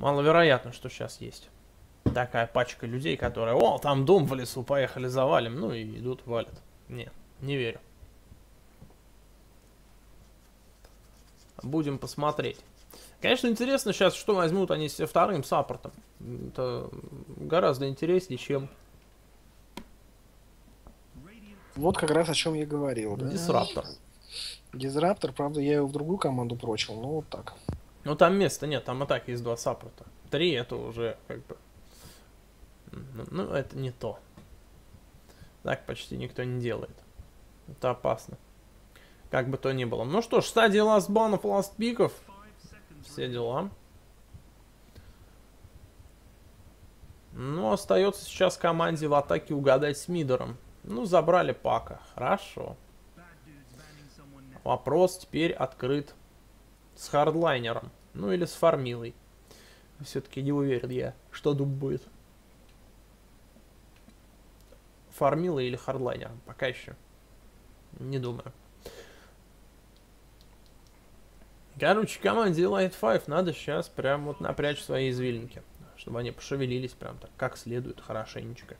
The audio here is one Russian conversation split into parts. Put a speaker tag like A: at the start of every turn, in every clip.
A: Маловероятно, что сейчас есть такая пачка людей, которые, о, там дом в лесу, поехали завалим, ну и идут валят. Нет, не верю. Будем посмотреть. Конечно, интересно сейчас, что возьмут они со вторым саппортом. Это гораздо интереснее, чем
B: Вот как раз о чем я говорил. Да?
A: Дисраптор.
B: Дизраптор, правда, я его в другую команду прочил, но вот так.
A: Ну там места нет, там и так есть два саппорта. Три это уже как бы... Ну, ну, это не то. Так почти никто не делает. Это опасно. Как бы то ни было. Ну что ж, стадия ластбанов, ластпиков. Все дела. Ну, остается сейчас команде в атаке угадать с мидером. Ну, забрали пака. Хорошо. Вопрос теперь открыт с хардлайнером. Ну, или с фармилой. Все-таки не уверен я, что дум будет. Фармила или хардлайнером. Пока еще. Не думаю. Короче, команде Light 5 надо сейчас прям вот напрячь свои извилинки. Чтобы они пошевелились прям так, как следует, хорошенечко.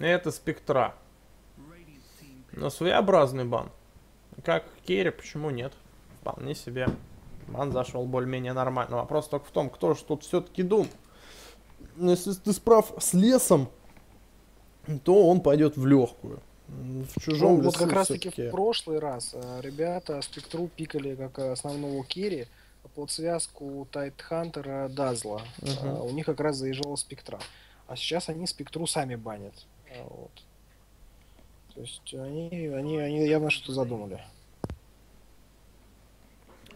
A: Это спектра. Но своеобразный бан. Как Керри, почему нет? Вполне себе. Бан зашел более-менее нормально. Вопрос только в том, кто же тут все-таки дум. Но если ты справ с лесом, то он пойдет в легкую. В чужом
B: ну, Вот как раз таки в прошлый раз э, ребята спектру пикали как основного керри под связку Тайтхантера Дазла. Угу. У них как раз заезжала спектра. А сейчас они спектру сами банят. А, вот. То есть они, они, они явно что-то задумали.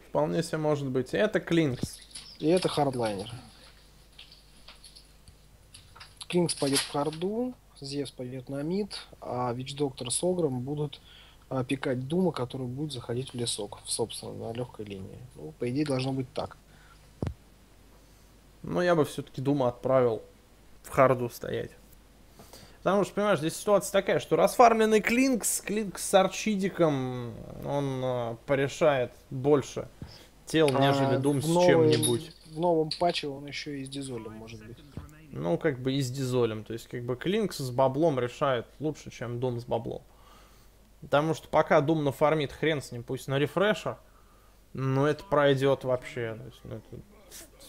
A: Вполне себе может быть. Это Клинкс.
B: И это хардлайнер. Клинкс пойдет в харду, Зевс пойдет на мид, а Вич Доктор с Огром будут а, пикать Дума, который будет заходить в лесок, в собственно, на легкой линии. Ну, по идее, должно быть так.
A: Ну, я бы все-таки Дума отправил в харду стоять. Потому что, понимаешь, здесь ситуация такая, что расфармленный Клинкс, Клинкс с Арчидиком, он э, порешает больше тел, а нежели Дум с чем-нибудь.
B: В новом патче он еще и с Дизолем может быть.
A: Ну, как бы и с Дизолем. То есть, как бы Клинкс с баблом решает лучше, чем Дум с баблом. Потому что пока Дум нафармит, хрен с ним, пусть на рефреша, но это пройдет вообще. То есть, ну, это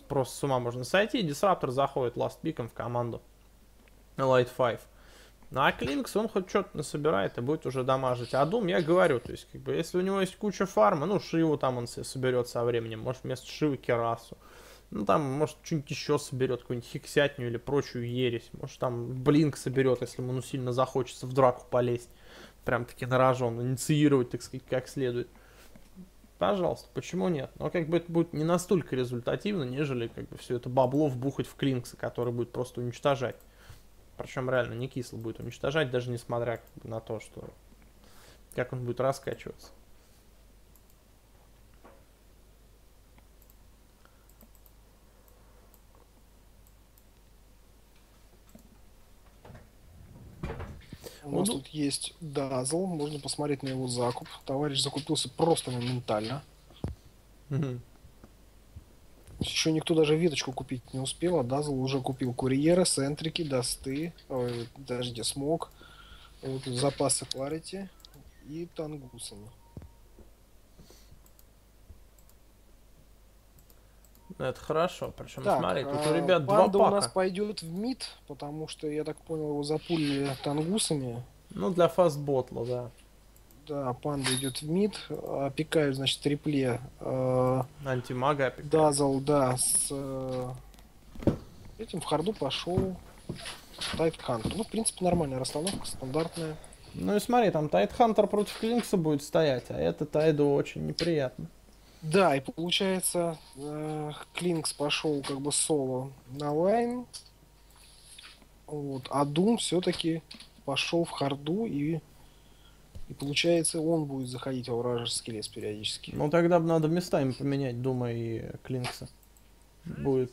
A: просто с ума можно сойти. Дисраптор заходит ластпиком в команду Light 5. Ну а Клинкс, он хоть что-то насобирает и будет уже дамажить. А Дум, я говорю, то есть, как бы, если у него есть куча фарма, ну, Шиву там он соберет со временем, может, вместо Шивы Керасу. Ну, там, может, что-нибудь еще соберет, какую-нибудь хексятню или прочую ересь. Может, там Блинк соберет, если ему ну, сильно захочется в драку полезть. Прям таки на рожон, инициировать, так сказать, как следует. Пожалуйста, почему нет? Но как бы это будет не настолько результативно, нежели как бы все это бабло вбухать в Клинкса, который будет просто уничтожать. Причем реально не кисло будет уничтожать, даже несмотря на то, что как он будет раскачиваться.
B: У нас тут есть Дазл, можно посмотреть на его закуп. Товарищ закупился просто моментально. Еще никто даже веточку купить не успел, а Дазл уже купил курьеры, сентрики, досты, ой, подождите, смог, вот, запасы Кларити и тангусами.
A: Это хорошо, причем так, смотри, тут у а, ребят два пака.
B: у нас пойдет в мид, потому что, я так понял, его запулили тангусами.
A: Ну, для fast bottle а, да.
B: Да, панда идет в мид. Опекают, значит, трипле. Э,
A: Антимага опекает.
B: Дазл, да, с э, этим в харду пошел Tidehunter. Ну, в принципе, нормальная расстановка, стандартная.
A: Ну и смотри, там Tidehunter против Клинкса будет стоять, а это Тайду очень неприятно.
B: Да, и получается, э, Клинкс пошел как бы соло на лайн. Вот, а Дум все-таки пошел в харду и и получается, он будет заходить во вражеский лес периодически.
A: Ну тогда бы надо местами поменять Дума и Клинкса. будет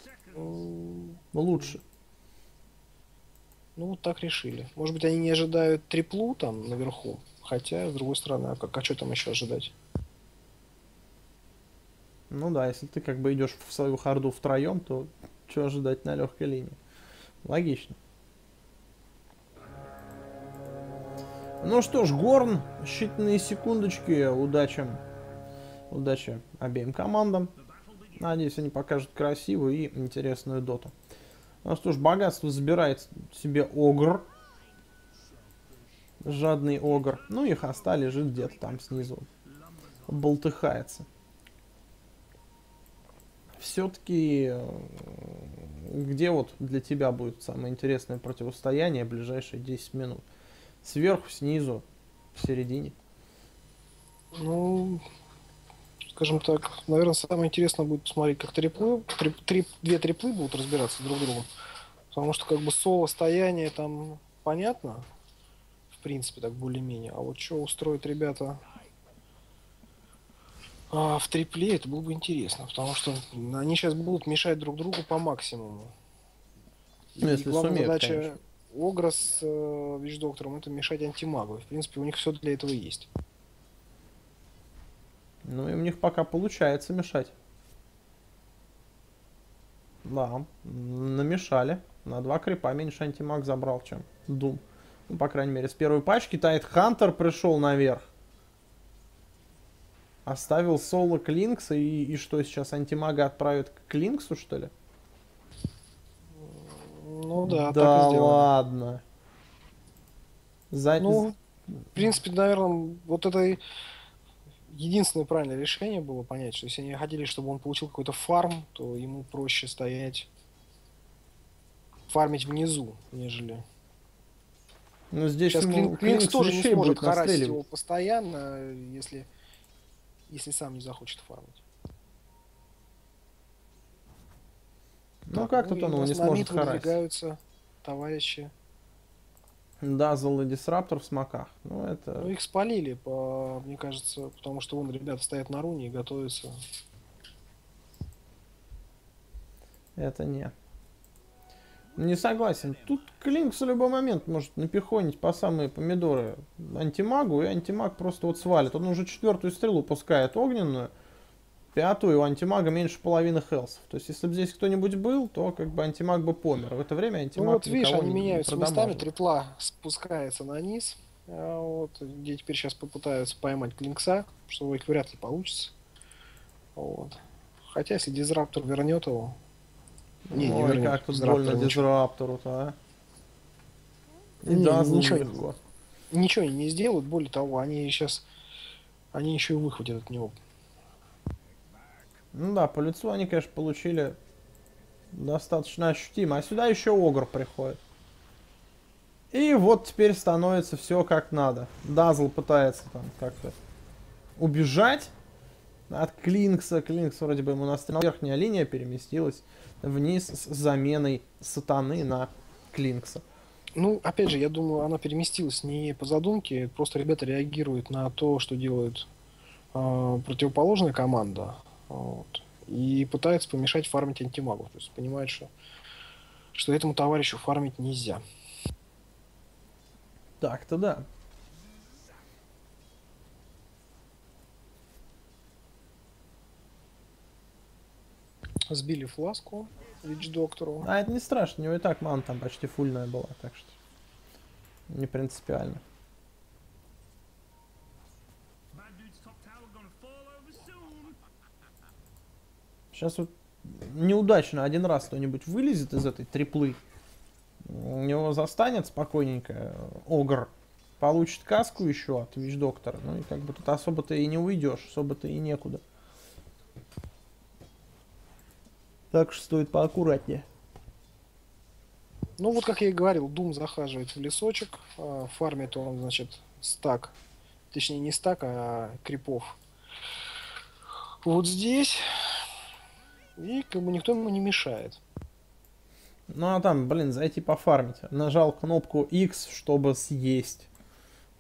A: лучше.
B: Ну, так решили. Может быть, они не ожидают триплу там наверху. Хотя, с другой стороны, а, как, а что там еще ожидать?
A: Ну да, если ты как бы идешь в свою харду втроем, то что ожидать на легкой линии? Логично. Ну что ж, Горн, считанные секундочки, удачи. Удачи обеим командам. Надеюсь, они покажут красивую и интересную доту. Ну что ж, богатство забирает себе Огр. Жадный Огр. Ну и Хоста лежит где-то там снизу. Болтыхается. Все-таки, э, где вот для тебя будет самое интересное противостояние ближайшие 10 минут? Сверху, снизу, в середине?
B: Ну, скажем так, наверное, самое интересное будет посмотреть, как триплы, три, три, две триплы будут разбираться друг с другом. Потому что как бы соло стояние там понятно, в принципе, так более-менее. А вот что устроят ребята а, в трипле, это было бы интересно. Потому что они сейчас будут мешать друг другу по максимуму.
A: Ну, если главная сумеют, задача
B: конечно. Огра с э, Вич-доктором это мешать антимагу. В принципе, у них все для этого есть.
A: Ну и у них пока получается мешать. Да, намешали. На два крипа меньше антимаг забрал, чем Дум. Ну, по крайней мере, с первой пачки Тайт Хантер пришел наверх. Оставил соло Клинкса и, и что сейчас антимага отправят к Клинксу, что ли?
B: Ну да,
A: да так и ладно.
B: За... Ну, в принципе, наверное, вот это единственное правильное решение было понять, что если они хотели, чтобы он получил какой-то фарм, то ему проще стоять фармить внизу, нежели...
A: Ну, здесь
B: Сейчас ему, Клинкс тоже не сможет харасить его постоянно, если, если сам не захочет фармить.
A: Ну, как тут он его не сможет харасить?
B: товарищи.
A: Дазл и Дисраптор в смоках. Ну, это...
B: Ну, их спалили, по, мне кажется, потому что вон ребята стоят на руне и готовятся.
A: Это не. Не согласен. Тут Клинкс в любой момент может напихонить по самые помидоры антимагу, и антимаг просто вот свалит. Он уже четвертую стрелу пускает огненную, пятую, у антимага меньше половины хелсов. То есть, если бы здесь кто-нибудь был, то как бы антимаг бы помер. В это время антимаг Ну
B: вот видишь, они меняются местами, трипла спускается на низ, а вот, где теперь сейчас попытаются поймать Клинкса, что у них вряд ли получится. Вот. Хотя, если Дизраптор вернет его,
A: не, Ой, не вернет. как тут больно дизраптору-то, а?
B: И не, да, ничего, ничего не сделают, более того, они сейчас, они еще и выхватят от него.
A: Ну да, по лицу они, конечно, получили достаточно ощутимо. А сюда еще Огр приходит. И вот теперь становится все как надо. Дазл пытается там как-то убежать от Клинкса. Клинкс вроде бы ему настрелял. Верхняя линия переместилась вниз с заменой сатаны на Клинкса.
B: Ну, опять же, я думаю, она переместилась не по задумке, просто ребята реагируют на то, что делает э, противоположная команда, вот, и пытаются помешать фармить антимагов. То есть понимают, что, что этому товарищу фармить нельзя.
A: Так-то да.
B: Сбили фласку Вич-доктору.
A: А это не страшно, у него и так ман там почти фульная была, так что не принципиально. Сейчас вот неудачно один раз кто-нибудь вылезет из этой триплы, у него застанет спокойненько Огр, получит каску еще от Вич-доктора, ну и как бы тут особо-то и не уйдешь, особо-то и некуда. Так что стоит поаккуратнее.
B: Ну вот, как я и говорил, Дум захаживает в лесочек, а, фармит он, значит, стак, точнее не стак, а крипов. Вот здесь, и как бы никто ему не мешает.
A: Ну а там, блин, зайти пофармить. Нажал кнопку X, чтобы съесть.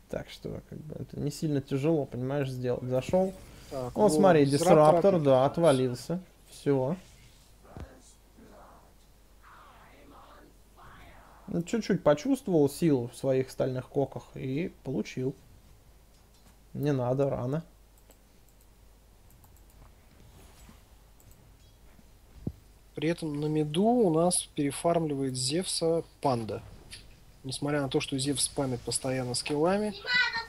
A: Так что, как бы, это не сильно тяжело, понимаешь, сделать. Зашел. Так, вот, вот, смотри, дисраптор, да, отвалился. Все. Ну, чуть-чуть почувствовал силу в своих стальных коках и получил. Не надо, рано.
B: При этом на меду у нас перефармливает Зевса панда. Несмотря на то, что Зевс спамит постоянно скиллами.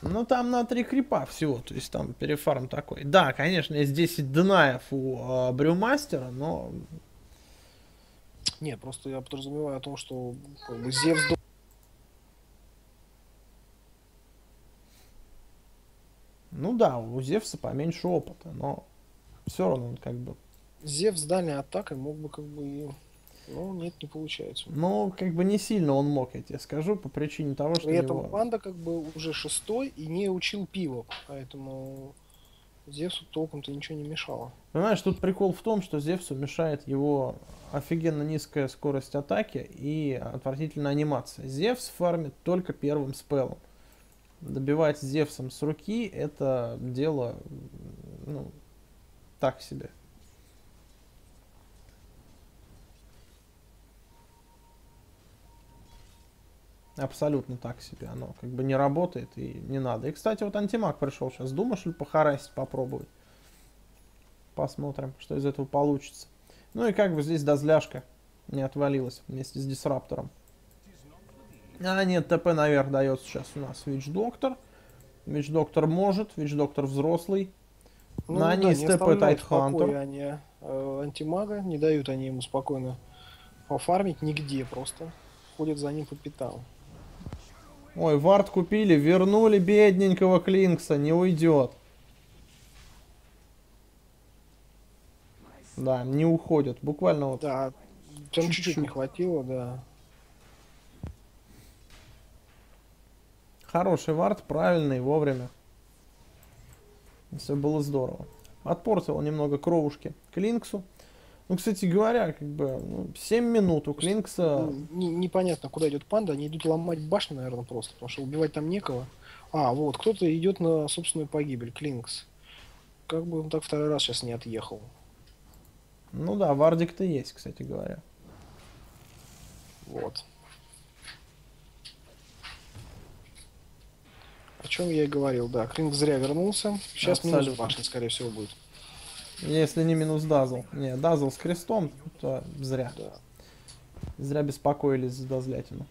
A: Ну, там на три крипа всего, то есть там перефарм такой. Да, конечно, есть 10 днаев у э, Брюмастера, но...
B: Не, просто я подразумеваю о том, что как бы, Зевс...
A: Ну да, у Зевса поменьше опыта, но все равно он как бы...
B: Зевс дальней атакой мог бы как бы ну, нет, не получается.
A: Ну, как бы не сильно он мог, я тебе скажу, по причине того, что
B: При этом
A: его...
B: панда как бы уже шестой и не учил пиво, поэтому Зевсу толком-то ничего не мешало.
A: Понимаешь, тут прикол в том, что Зевсу мешает его офигенно низкая скорость атаки и отвратительная анимация. Зевс фармит только первым спелом. Добивать Зевсом с руки это дело, ну, так себе. Абсолютно так себе оно как бы не работает и не надо. И, кстати, вот антимаг пришел сейчас. Думаешь ли похарасить попробовать? Посмотрим, что из этого получится. Ну и как бы здесь дозляшка не отвалилась вместе с дисраптором. А нет, ТП наверх дает сейчас у нас Вич Доктор. Вич Доктор может, Вич Доктор взрослый.
B: Ну, На да, низ ТП Тайтхантер. Они э, антимага, не дают они ему спокойно пофармить нигде просто. Ходят за ним по пятам.
A: Ой, вард купили, вернули бедненького Клинкса, не уйдет. Да, не уходят, буквально вот.
B: Да, там чуть-чуть не хватило, да.
A: Хороший вард, правильный, вовремя. Все было здорово. Отпортил немного кровушки Клинксу. Ну, кстати говоря, как бы ну, 7 минут у Клинкса...
B: Ну, не, непонятно, куда идет панда. Они идут ломать башню, наверное, просто, потому что убивать там некого. А, вот, кто-то идет на собственную погибель, Клинкс. Как бы он так второй раз сейчас не отъехал.
A: Ну да, Вардик-то есть, кстати говоря.
B: Вот. О чем я и говорил, да. Клинк зря вернулся. Сейчас Абсолютно. минус башни, скорее всего, будет.
A: Если не минус Дазл. Не, Дазл с крестом, то зря. Да. Зря беспокоились за Дазлятину.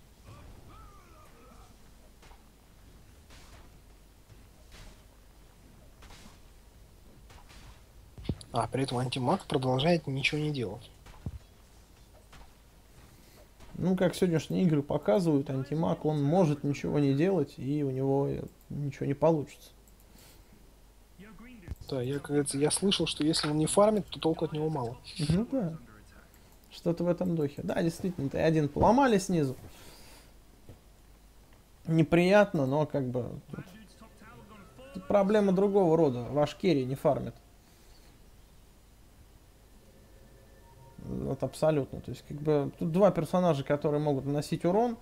B: А, при этом антимаг продолжает ничего не делать.
A: Ну, как сегодняшние игры показывают, антимаг, он может ничего не делать, и у него ничего не получится.
B: Да, я, говорится, я слышал, что если он не фармит, то толку от него мало.
A: Ну да. Что-то в этом духе. Да, действительно, ты один поломали снизу. Неприятно, но как бы... Тут проблема другого рода. Ваш керри не фармит. Вот абсолютно. То есть, как бы, тут два персонажа, которые могут наносить урон.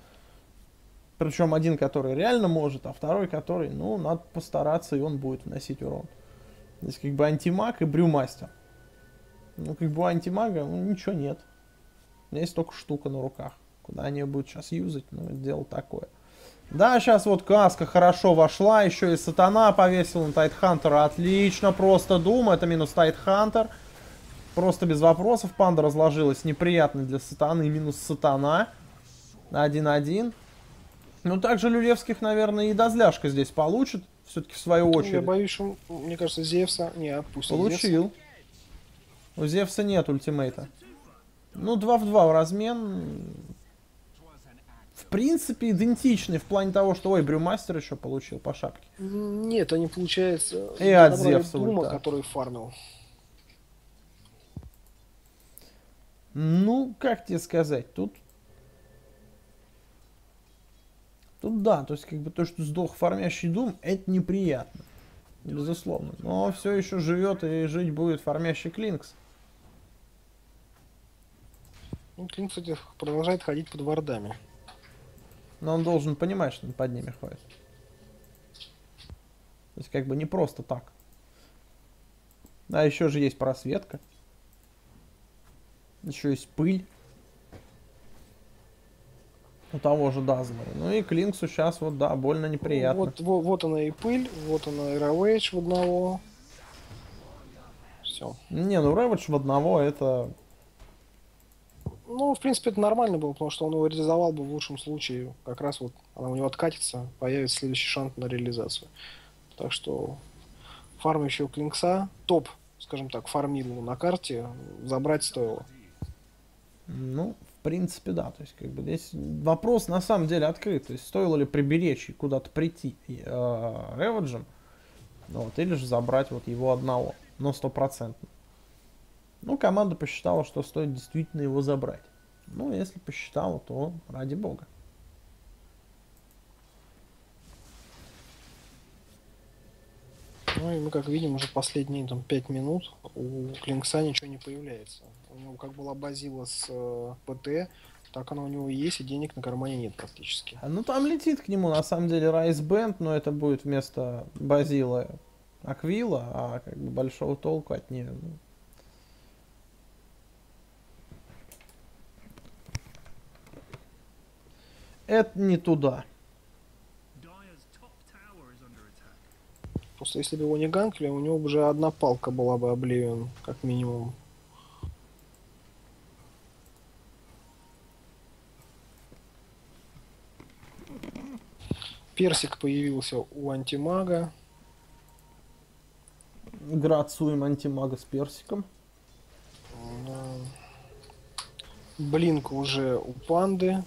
A: Причем один, который реально может, а второй, который, ну, надо постараться, и он будет вносить урон. Здесь как бы антимаг и брюмастер. Ну, как бы у антимага ну, ничего нет. У меня есть только штука на руках. Куда они будут сейчас юзать, ну, это дело такое. Да, сейчас вот каска хорошо вошла, еще и сатана повесил на Тайтхантера. Отлично, просто Дум, это минус Тайтхантер. Просто без вопросов панда разложилась. Неприятно для сатаны, минус сатана. 1-1. Ну, также Люлевских, наверное, и Дозляшка здесь получит все-таки в свою очередь. Я
B: боюсь, что, мне кажется, Зевса не отпустит.
A: Получил. Зевса. У Зевса нет ультимейта. Ну, 2 в 2 в размен. В принципе, идентичный в плане того, что, ой, Брюмастер еще получил по шапке.
B: Нет, они, получается,
A: и от Зевса
B: Дума, ульта. который фармил.
A: Ну, как тебе сказать, тут Тут да, то есть как бы то, что сдох фармящий Дум, это неприятно. Безусловно. Но все еще живет и жить будет фармящий Клинкс.
B: Ну, Клинкс, кстати, продолжает ходить под вардами.
A: Но он должен понимать, что он под ними ходит. То есть как бы не просто так. А еще же есть просветка. Еще есть пыль. У того же Дазла. Ну и Клинксу сейчас вот, да, больно неприятно.
B: Вот, вот, вот она и пыль, вот она и Равейдж в одного. Все.
A: Не, ну Равейдж в одного это...
B: Ну, в принципе, это нормально было, потому что он его реализовал бы в лучшем случае. Как раз вот она у него откатится, появится следующий шанс на реализацию. Так что фармящего Клинкса, топ, скажем так, фармил на карте, забрать стоило.
A: Ну, принципе, да. То есть, как бы здесь вопрос на самом деле открыт. То есть, стоило ли приберечь и куда-то прийти э, Реводжем, вот, или же забрать вот его одного, но стопроцентно. Ну, команда посчитала, что стоит действительно его забрать. Ну, если посчитала, то ради бога.
B: Ну и мы, как видим, уже последние там 5 минут у Клинкса ничего не появляется. У него как была базила с э, ПТ, так оно у него и есть, и денег на кармане нет практически.
A: Ну там летит к нему на самом деле Райс Бенд, но это будет вместо базила Аквила, а как бы большого толку от нее. Ну. Это не туда.
B: Просто если бы его не ганкли, у него бы уже одна палка была бы Обливион, как минимум. Персик появился у антимага.
A: Грацуем антимага с персиком.
B: Блинк уже у панды.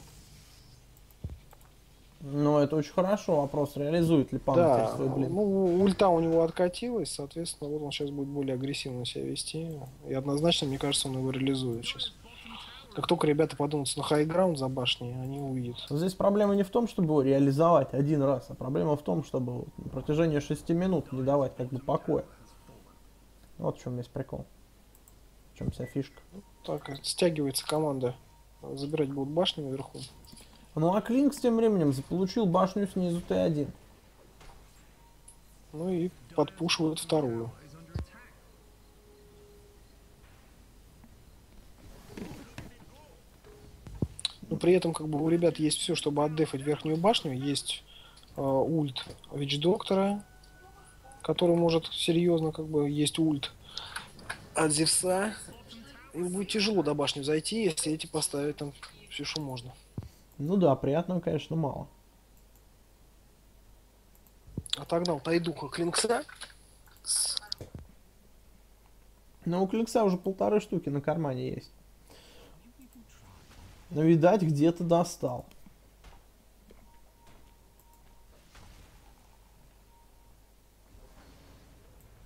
A: Ну, это очень хорошо. Вопрос, реализует ли панда
B: да, свой блин. Ну, ульта у него откатилась, соответственно, вот он сейчас будет более агрессивно себя вести. И однозначно, мне кажется, он его реализует сейчас. Как только ребята подумают на хайграунд за башней, они увидят.
A: Здесь проблема не в том, чтобы его реализовать один раз, а проблема в том, чтобы на протяжении 6 минут не давать как бы покоя. Вот в чем есть прикол. В чем вся фишка.
B: Так, стягивается команда. Забирать будут башню наверху.
A: Ну а Клинкс тем временем заполучил башню снизу Т1.
B: Ну и подпушивают вторую. Но при этом как бы у ребят есть все, чтобы отдефать верхнюю башню. Есть э, ульт Вич Доктора, который может серьезно как бы есть ульт от Зевса. Им будет тяжело до башни зайти, если эти поставить там все, что можно.
A: Ну да, приятного, конечно, мало.
B: Отогнал Тайдуха Клинкса.
A: Но у Клинкса уже полторы штуки на кармане есть. Но, видать, где-то достал.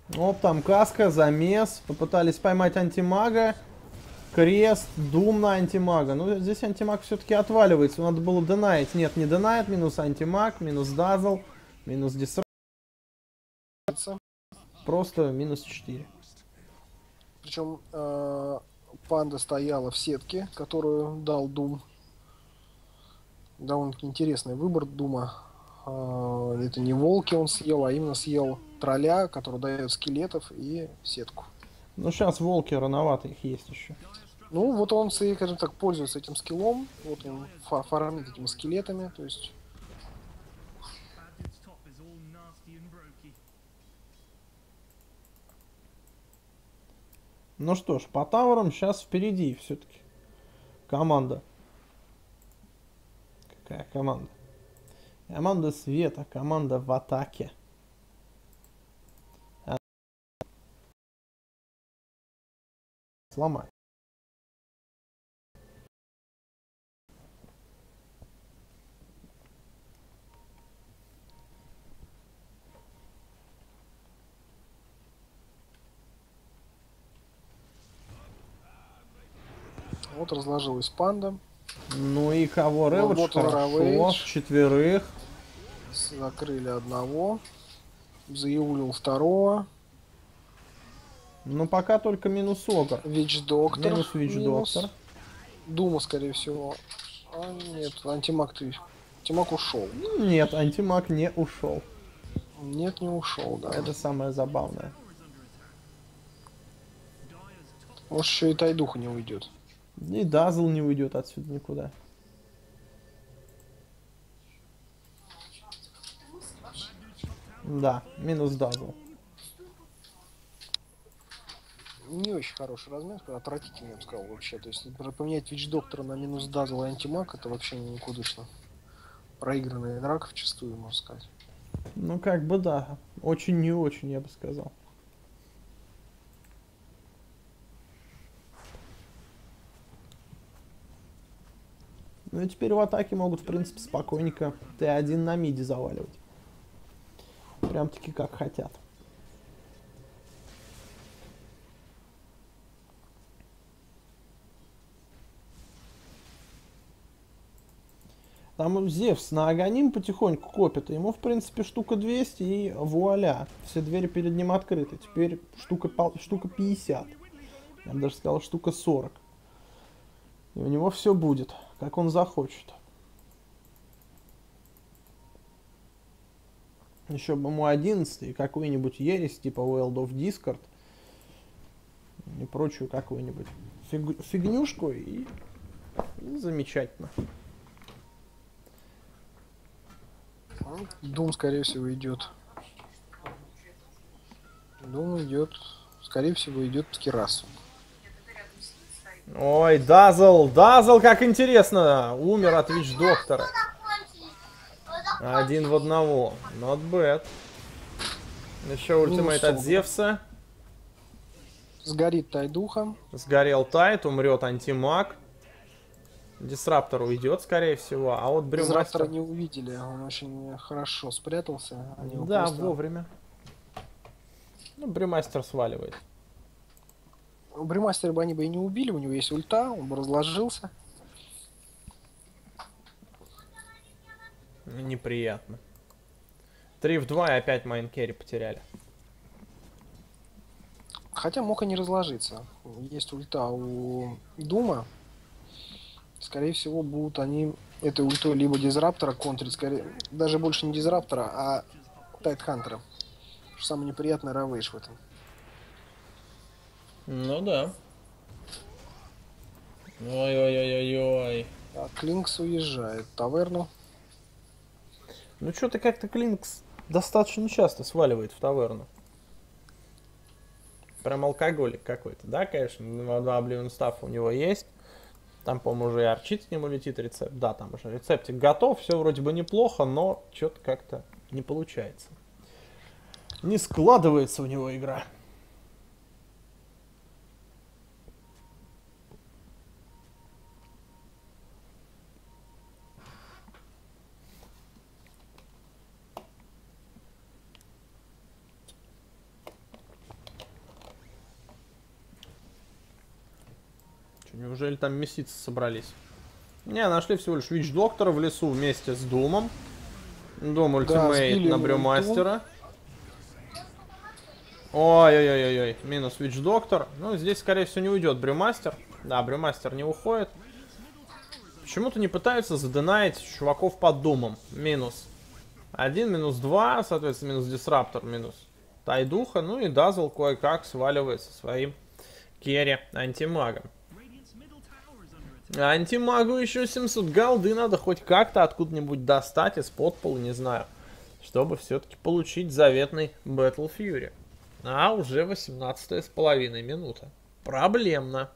A: Вот там каска, замес. Попытались поймать антимага. Крест, Дум на антимага. Ну, здесь антимаг все-таки отваливается. Надо было донайт. Нет, не донайт. Минус антимаг, минус дазл, минус дисрап. Просто минус 4.
B: Причем э, панда стояла в сетке, которую дал Дум. Довольно-таки интересный выбор Дума. Э, это не волки он съел, а именно съел тролля, который дает скелетов и сетку.
A: Ну, сейчас волки рановато, их есть еще.
B: Ну, вот он, скажем так, пользуется этим скиллом, вот он фармит этими скелетами, то есть...
A: Ну что ж, по таверам сейчас впереди все-таки команда. Какая команда? Команда света, команда в атаке. Сломай.
B: Вот разложилась панда.
A: Ну и кого Рэвидж вот хорошо, четверых.
B: Закрыли одного. Заявлил второго.
A: Ну пока только минус Огр.
B: Вич Доктор.
A: Минус Вич Доктор.
B: Дума, скорее всего. А, нет, антимаг ты. Антимаг ушел.
A: Нет, антимаг не ушел.
B: Нет, не ушел, да.
A: Это самое забавное.
B: Может, еще и Тайдуха не уйдет.
A: Ну и Дазл не уйдет отсюда никуда. Да, минус Дазл.
B: Не очень хороший размер, отвратительная, я бы сказал, вообще. То есть, например, поменять Вич Доктора на минус Дазл и антимаг, это вообще не никудышно. Проигранная драка вчастую, можно сказать.
A: Ну, как бы да. Очень не очень, я бы сказал. Ну и теперь в атаке могут, в принципе, спокойненько Т1 на миде заваливать. Прям таки как хотят. Там Зевс на Аганим потихоньку копит. Ему, в принципе, штука 200 и вуаля. Все двери перед ним открыты. Теперь штука, штука 50. Я бы даже сказал, штука 40. И у него все будет, как он захочет. Еще бы ему 11 и какую-нибудь ересь типа World of Discord и прочую какую-нибудь фиг, фигнюшку и, и замечательно.
B: Дум, скорее всего, идет. Дум идет, скорее всего, идет террасу.
A: Ой, Дазл, Дазл, как интересно. Умер от Вич Доктора. Один в одного. Not bad. Еще ультимейт от Зевса.
B: Сгорит Тайдуха.
A: Сгорел Тайт, умрет антимаг. Дисраптор уйдет, скорее всего, а вот Брюмастер... Дисраптора
B: не увидели, он очень хорошо спрятался.
A: Они да, просто... вовремя. Ну, Брюмастер сваливает.
B: Брюмастера бы они бы и не убили, у него есть ульта, он бы разложился.
A: Неприятно. 3 в 2 и опять main carry потеряли.
B: Хотя мог и не разложиться. Есть ульта у Дума, скорее всего, будут они этой ультой либо дизраптора контрить, скорее, даже больше не дизраптора, а Тайтхантера. Самое неприятное Равейш в этом.
A: Ну да. Ой-ой-ой-ой-ой.
B: А Клинкс уезжает. Таверну.
A: Ну что-то как-то Клинкс достаточно часто сваливает в таверну. Прям алкоголик какой-то, да, конечно, два Oblivion стаф у него есть. Там, по-моему, уже и арчит к нему летит рецепт. Да, там уже рецептик готов, все вроде бы неплохо, но что-то как-то не получается. Не складывается у него игра. Неужели там месяцы собрались? Не, нашли всего лишь Вич Доктора в лесу вместе с Думом. Дум ультимейт да, на Брюмастера. Ой-ой-ой-ой, минус Вич Доктор. Ну, здесь, скорее всего, не уйдет Брюмастер. Да, Брюмастер не уходит. Почему-то не пытаются заденаить чуваков под Думом. Минус. Один, минус два, соответственно, минус Дисраптор, минус Тайдуха. Ну и Дазл кое-как сваливается своим керри антимагом. Антимагу еще 700 голды надо хоть как-то откуда-нибудь достать из подпола, не знаю. Чтобы все-таки получить заветный Battle Fury. А уже 18 с половиной минута. Проблемно.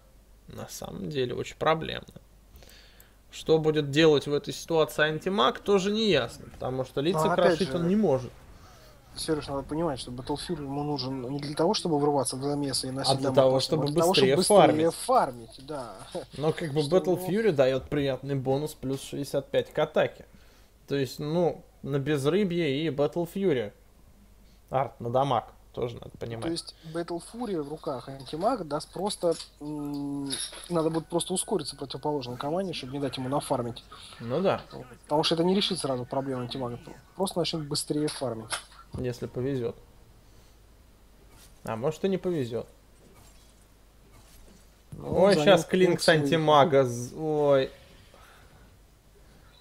A: На самом деле очень проблемно. Что будет делать в этой ситуации антимаг, тоже не ясно. Потому что лица Но, крошить же, он не может.
B: Сереж, надо понимать, что Battlefield ему нужен не для того, чтобы врываться в замесы и носить
A: а для того, чтобы а быстрее, того, чтобы быстрее фармить.
B: фармить. Да.
A: Но как бы Battle Fury дает приятный бонус плюс 65 к атаке. То есть, ну, на безрыбье и Battle Fury. Арт на дамаг. Тоже надо понимать. То есть
B: Battle Fury в руках антимага даст просто... Надо будет просто ускориться противоположной команде, чтобы не дать ему нафармить.
A: Ну да.
B: Потому что это не решит сразу проблему антимага. Просто начнет быстрее фармить.
A: Если повезет. А может и не повезет. Ну, Ой, сейчас Клинкс антимага. Ой.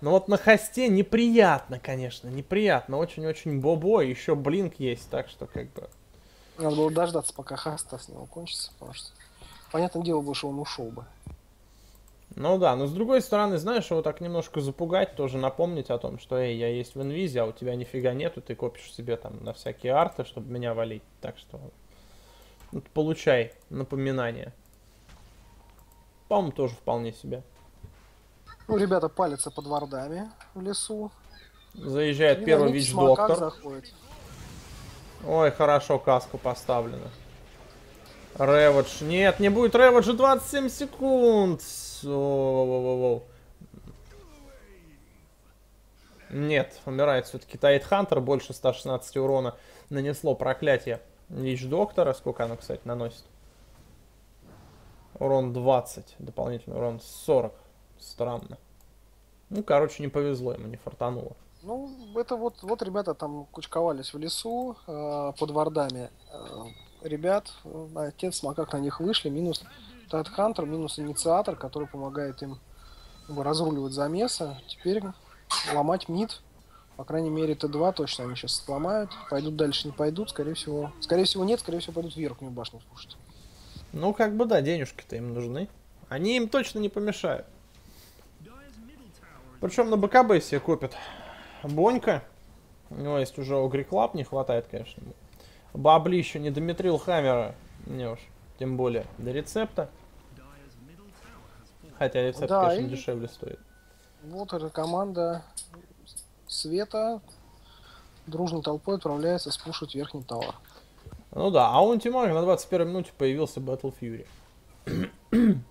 A: Ну вот на хосте неприятно, конечно, неприятно. Очень-очень бобо. Еще блинк есть, так что как бы...
B: Надо было дождаться, пока хоста с него кончится, потому что... Понятное дело, бы, что он ушел бы.
A: Ну да, но с другой стороны, знаешь, его так немножко запугать, тоже напомнить о том, что, эй, я есть в инвизе, а у тебя нифига нету, ты копишь себе там на всякие арты, чтобы меня валить. Так что, вот, получай напоминание. По-моему, тоже вполне себе.
B: Ну, ребята палятся под вардами в лесу.
A: Заезжает И первый вич-доктор. Ой, хорошо, каску поставлена. Реводж. Нет, не будет Реводжа 27 секунд. -о Нет, умирает все-таки Тайт Хантер. Больше 116 урона нанесло проклятие Вич Доктора. Сколько оно, кстати, наносит? Урон 20. Дополнительный урон 40. Странно. Ну, короче, не повезло ему, не фартануло.
B: Ну, это вот, вот ребята там кучковались в лесу э, под вардами. Э, ребят, э, отец макак на них вышли, минус Тайтхантер, минус инициатор, который помогает им разруливать замеса. Теперь ломать мид. По крайней мере, Т2 точно они сейчас сломают. Пойдут дальше, не пойдут, скорее всего. Скорее всего, нет, скорее всего, пойдут в верхнюю башню слушать.
A: Ну, как бы да, денежки-то им нужны. Они им точно не помешают. Причем на БКБ себе копят. Бонька. У него есть уже Ogre Club, не хватает, конечно. Бабла еще не до Mithril Hammer а. Не уж, тем более, до рецепта. Хотя рецепт, да, конечно, и... дешевле стоит.
B: Вот эта команда Света дружной толпой отправляется спушить верхний tower.
A: Ну да, а у Антимага на 21 минуте появился Battle Fury.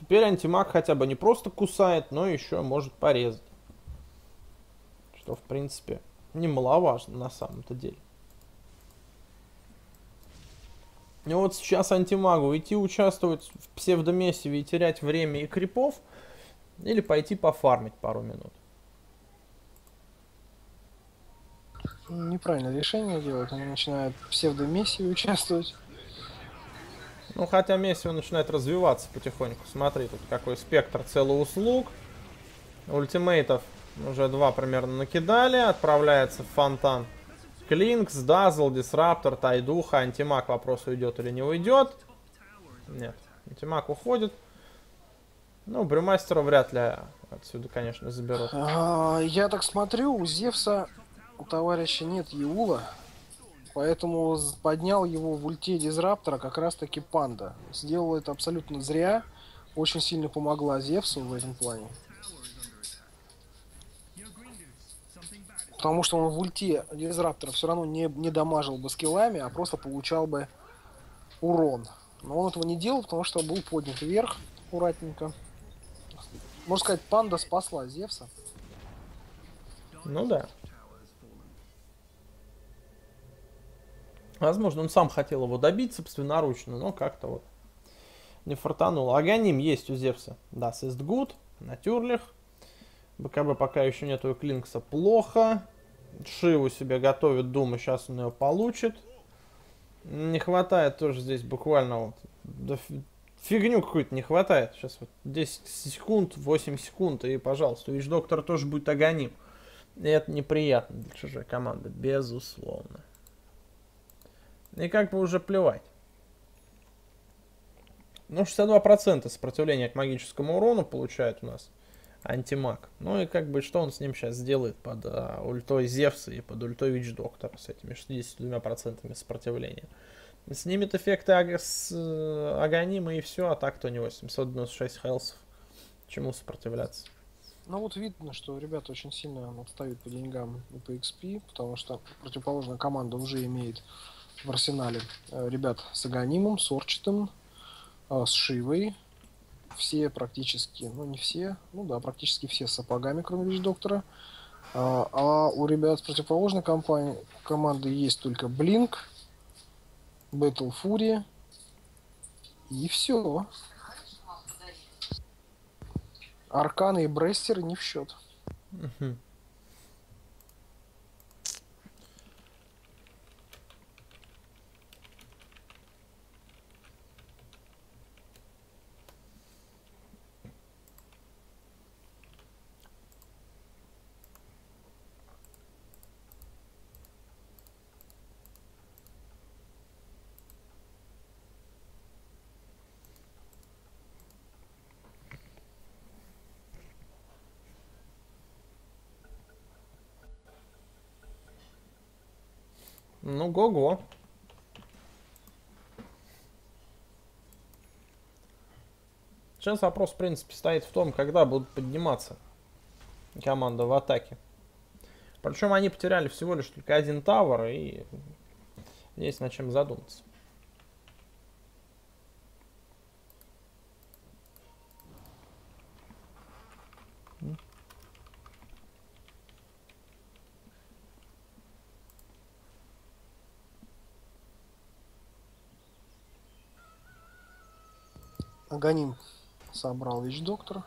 A: Теперь антимаг хотя бы не просто кусает, но еще может порезать. Что, в принципе, немаловажно на самом-то деле. И вот сейчас антимагу идти участвовать в псевдомессиве и терять время и крипов, или пойти пофармить пару минут.
B: Неправильное решение делают. Они начинают в псевдомессиве участвовать.
A: Ну, хотя Мессио начинает развиваться потихоньку. Смотри, тут какой спектр услуг. Ультимейтов уже два примерно накидали. Отправляется в фонтан. Клинкс, Дазл, Дисраптор, Тайдуха. Антимаг вопрос уйдет или не уйдет. Нет, антимаг уходит. Ну, Брюмастера вряд ли отсюда, конечно, заберут.
B: А, я так смотрю, у Зевса у товарища нет Еула. Поэтому поднял его в ульте Дизраптора как раз таки Панда. Сделал это абсолютно зря. Очень сильно помогла Зевсу в этом плане. Потому что он в ульте Дизраптора все равно не, не дамажил бы скиллами, а просто получал бы урон. Но он этого не делал, потому что был поднят вверх аккуратненько. Можно сказать, панда спасла Зевса.
A: Ну да. Возможно, он сам хотел его добить собственноручно, но как-то вот не фартануло. Аганим есть у Зевса. Да, Сест Гуд, Натюрлих. БКБ пока еще нету у Клинкса. Плохо. Шиву себе готовит, думаю, сейчас он ее получит. Не хватает тоже здесь буквально вот. Да фигню какую-то не хватает. Сейчас вот 10 секунд, 8 секунд, и, пожалуйста, Вич Доктор тоже будет Аганим. И это неприятно для чужой команды, безусловно. И как бы уже плевать. Ну, 62% сопротивления к магическому урону получает у нас антимаг. Ну и как бы что он с ним сейчас сделает под а, ультой Зевса и под ультой Вич Доктора с этими 62% сопротивления. Снимет эффекты аг с э, Аганима и все, а так-то у него 796 хелсов. Чему сопротивляться?
B: Ну вот видно, что ребята очень сильно отстают по деньгам и по XP, потому что противоположная команда уже имеет в арсенале э, ребят с Аганимом, с Орчетом, э, с Шивой. Все практически, ну не все, ну да, практически все с сапогами, кроме лишь доктора. А, а у ребят с противоположной компании, команды есть только Блинк, Battle Fury и все. Арканы и Брестеры не в счет. Uh-huh.
A: Ну, го-го. Сейчас вопрос, в принципе, стоит в том, когда будут подниматься команда в атаке. Причем они потеряли всего лишь только один тавер, и есть над чем задуматься.
B: Аганим собрал вещь доктора.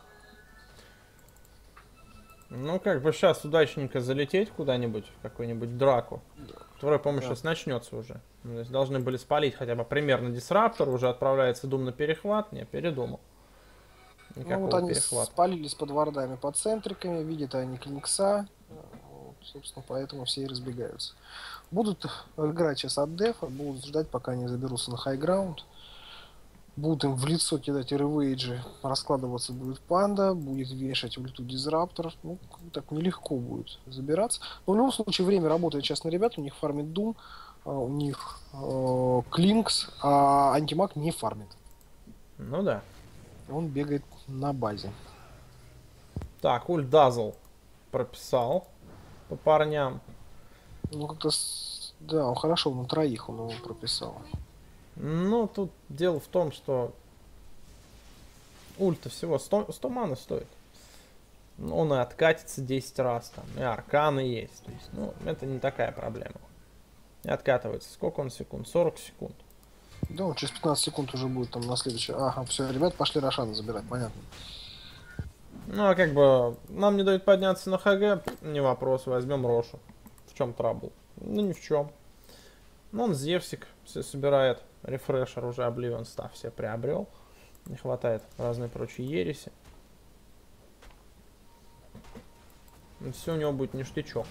A: Ну, как бы сейчас удачненько залететь куда-нибудь, в какую-нибудь драку, да. которая, по-моему, да. сейчас начнется уже. Ну, то есть должны были спалить хотя бы примерно дисраптор, уже отправляется дум на перехват, не, передумал.
B: Никакого ну, вот они перехвата. спалились под вардами, под центриками, видят они клинкса, вот, собственно, поэтому все и разбегаются. Будут играть сейчас от дефа, будут ждать, пока они заберутся на хайграунд будут им в лицо кидать ревейджи, раскладываться будет панда, будет вешать ульту дизраптор. Ну, так нелегко будет забираться. Но в любом случае время работает сейчас на ребят, у них фармит Doom, а, у них э, Клинкс, а антимаг не фармит.
A: Ну да.
B: Он бегает на базе.
A: Так, ульт Дазл прописал по парням.
B: Ну как-то, да, он хорошо, на троих он его прописал.
A: Ну, тут дело в том, что ульта всего 100, 100 маны стоит. Он и откатится 10 раз, там, и арканы есть. То есть, ну, это не такая проблема. И откатывается. Сколько он секунд? 40 секунд.
B: Да, он через 15 секунд уже будет там на следующий. Ага, все, ребят пошли Рошана забирать, понятно.
A: Ну, а как бы, нам не дают подняться на ХГ, не вопрос, возьмем Рошу. В чем трабл? Ну, ни в чем. Ну, он Зевсик все собирает. Рефрешер уже Oblivion Staff все приобрел. Не хватает разной прочей ереси. И все у него будет ништячок.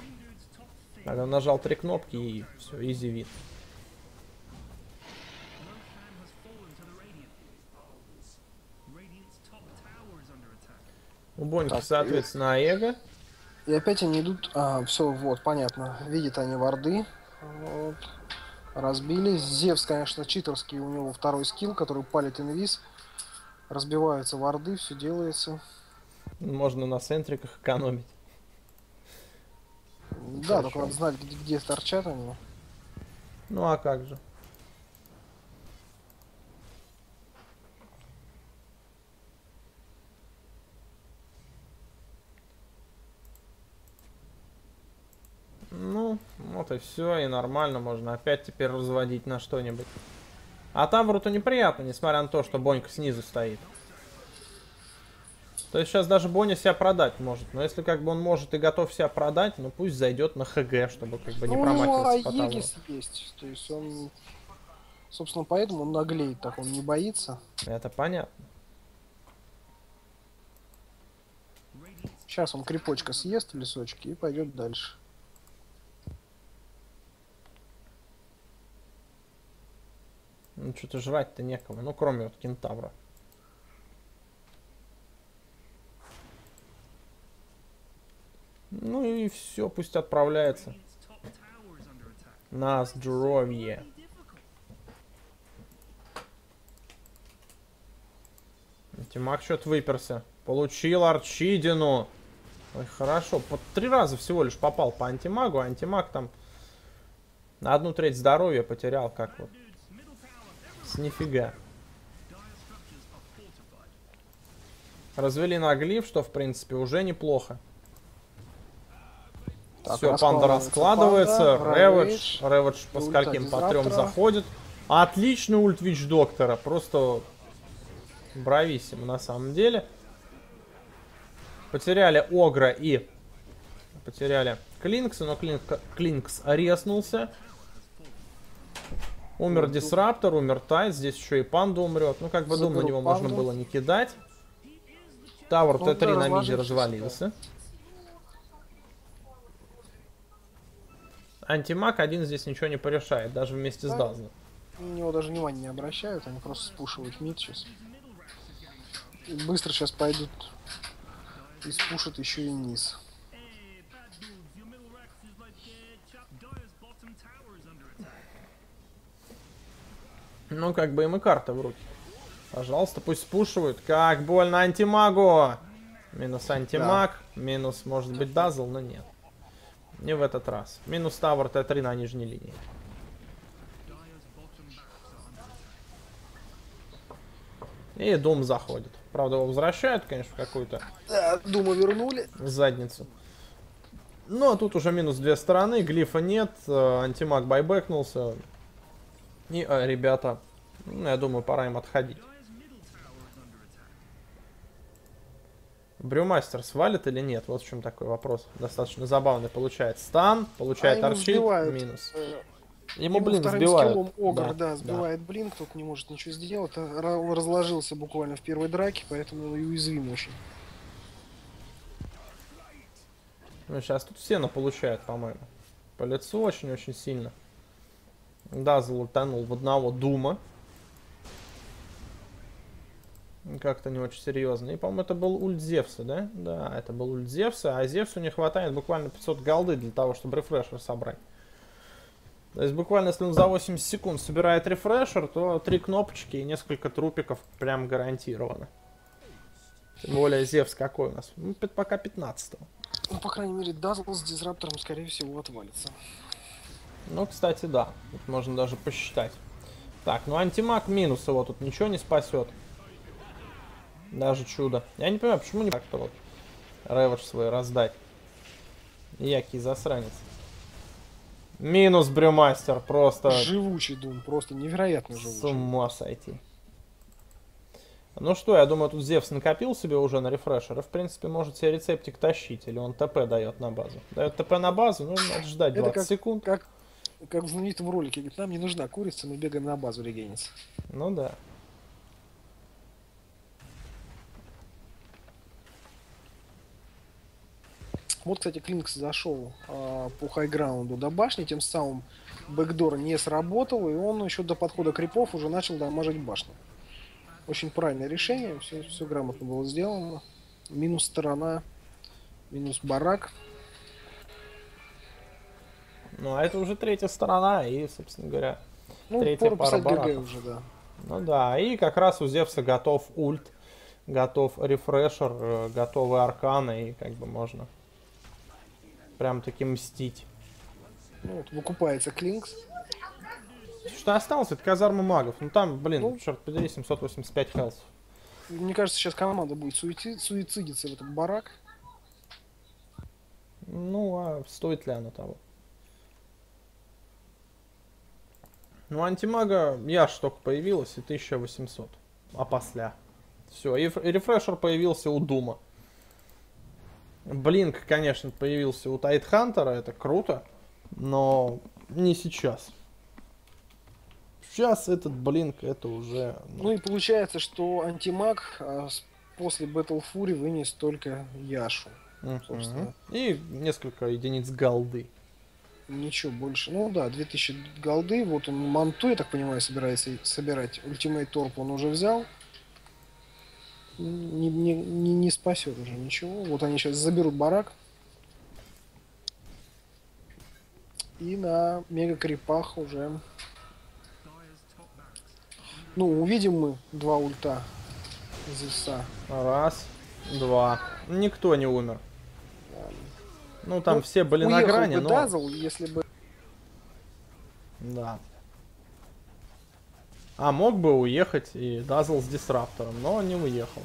A: Тогда нажал три кнопки и все, изи вид. У Боньки, соответственно, Аэго.
B: И опять они идут... А, все, вот, понятно. Видят они варды. Вот разбили. Зевс, конечно, читерский, у него второй скилл, который палит инвиз. Разбиваются варды, все делается.
A: Можно на центриках экономить.
B: Да, Хорошо. только надо знать, где, где торчат они.
A: Ну а как же? Ну, вот и все, и нормально, можно опять теперь разводить на что-нибудь. А Тавру-то неприятно, несмотря на то, что Бонька снизу стоит. То есть сейчас даже Боня себя продать может. Но если как бы он может и готов себя продать, ну пусть зайдет на ХГ, чтобы как бы не ну, промахиваться
B: по есть. То есть он... Собственно, поэтому он наглеет так, он не боится.
A: Это понятно.
B: Сейчас он крепочка съест в лесочке и пойдет дальше.
A: Ну, что-то жрать-то некому. Ну, кроме вот кентавра. Ну и все, пусть отправляется. На здоровье. Тимак что-то выперся. Получил Арчидину. Ой, хорошо. По три раза всего лишь попал по антимагу. Антимаг там на одну треть здоровья потерял. Как вот. С нифига. Развели на глиф, что в принципе уже неплохо. Все, панда раскладывается. Реведж. Реведж по скольким по трем заходит. Отличный ульт Вич Доктора. Просто брависсимо на самом деле. Потеряли Огра и потеряли Клинкса, но Клинк, Клинкс ареснулся. Умер Дисраптор, умер Тайт, здесь еще и Панда умрет. Ну, как бы, думаю, на него панду. можно было не кидать. Тавр ну, Т3 на миде развалился. Антимаг один здесь ничего не порешает, даже вместе да. с Дазлом.
B: На него даже внимания не обращают, они просто спушивают мид сейчас. И быстро сейчас пойдут и спушат еще и низ.
A: Ну, как бы им и карта в руки. Пожалуйста, пусть спушивают. Как больно антимагу! Минус антимаг, да. минус, может быть, дазл, но нет. Не в этот раз. Минус тавер Т3 на нижней линии. И Дум заходит. Правда, его возвращают, конечно, в какую-то...
B: Да, Дума вернули.
A: Задницу. Ну, а тут уже минус две стороны, глифа нет, э, антимаг байбекнулся. И, э, ребята, ну, я думаю, пора им отходить. Брюмастер свалит или нет? Вот в чем такой вопрос. Достаточно забавный получает. Стан, получает а арчит, минус. Э,
B: ему, блин, сбивают. Огр, да, да, сбивает да. блин, тут не может ничего сделать. Разложился буквально в первой драке, поэтому уязвим очень.
A: Ну, сейчас тут все на получают, по-моему. По лицу очень-очень сильно. Да, залутанул в одного Дума. Как-то не очень серьезно. И, по-моему, это был ульт Зевса, да? Да, это был ульт Зевса, а Зевсу не хватает буквально 500 голды для того, чтобы рефрешер собрать. То есть буквально, если он за 80 секунд собирает рефрешер, то три кнопочки и несколько трупиков прям гарантировано. Тем более Зевс какой у нас? Ну, пока 15 -го.
B: Ну, по крайней мере, Дазл с дизраптором, скорее всего, отвалится.
A: Ну, кстати, да. Тут можно даже посчитать. Так, ну антимаг минус его тут ничего не спасет. Даже чудо. Я не понимаю, почему не как-то вот реведж свой раздать. Який засранец. Минус брюмастер, просто...
B: Живучий дум, просто невероятно живучий.
A: С ума сойти. Ну что, я думаю, тут Зевс накопил себе уже на рефрешер, и в принципе может себе рецептик тащить, или он ТП дает на базу. Дает ТП на базу, ну надо ждать 20
B: как,
A: секунд.
B: Как, как в знаменитом ролике, говорит, нам не нужна курица, мы бегаем на базу регениться.
A: Ну да.
B: Вот, кстати, Клинкс зашел э, по хайграунду до башни, тем самым бэкдор не сработал, и он еще до подхода крипов уже начал дамажить башню. Очень правильное решение, все, все грамотно было сделано. Минус сторона, минус барак.
A: Ну, а это уже третья сторона, и, собственно говоря, ну, третья пара бараков. уже, да. Ну да, и как раз у Зевса готов ульт, готов рефрешер, э, готовы арканы, и как бы можно прям таки мстить.
B: Ну, вот выкупается Клинкс.
A: Что осталось? Это казарма магов. Ну там, блин, ну, черт подери, 785 хелсов.
B: Мне кажется, сейчас команда будет суици... суицидиться в этот барак.
A: Ну, а стоит ли оно того? Ну, антимага я только появилась, и 1800. А после. Все, и рефрешер появился у Дума. Блинк, конечно, появился у Тайтхантера, это круто, но не сейчас. Сейчас этот blink, это уже...
B: Ну, ну и получается, что антимаг а, после Battle Fury вынес только Яшу.
A: Uh-huh. И несколько единиц голды.
B: Ничего больше. Ну да, 2000 голды. Вот он манту, я так понимаю, собирается собирать. Ultimate Orb он уже взял не, не, не, не спасет уже ничего. Вот они сейчас заберут барак. И на мега крипах уже... Ну, увидим мы два ульта Зиса.
A: Раз, два. Никто не умер. Ну, там ну, все были на грани, бы но...
B: Дазл, если бы...
A: Да. А мог бы уехать и Дазл с дисраптором, но не уехал.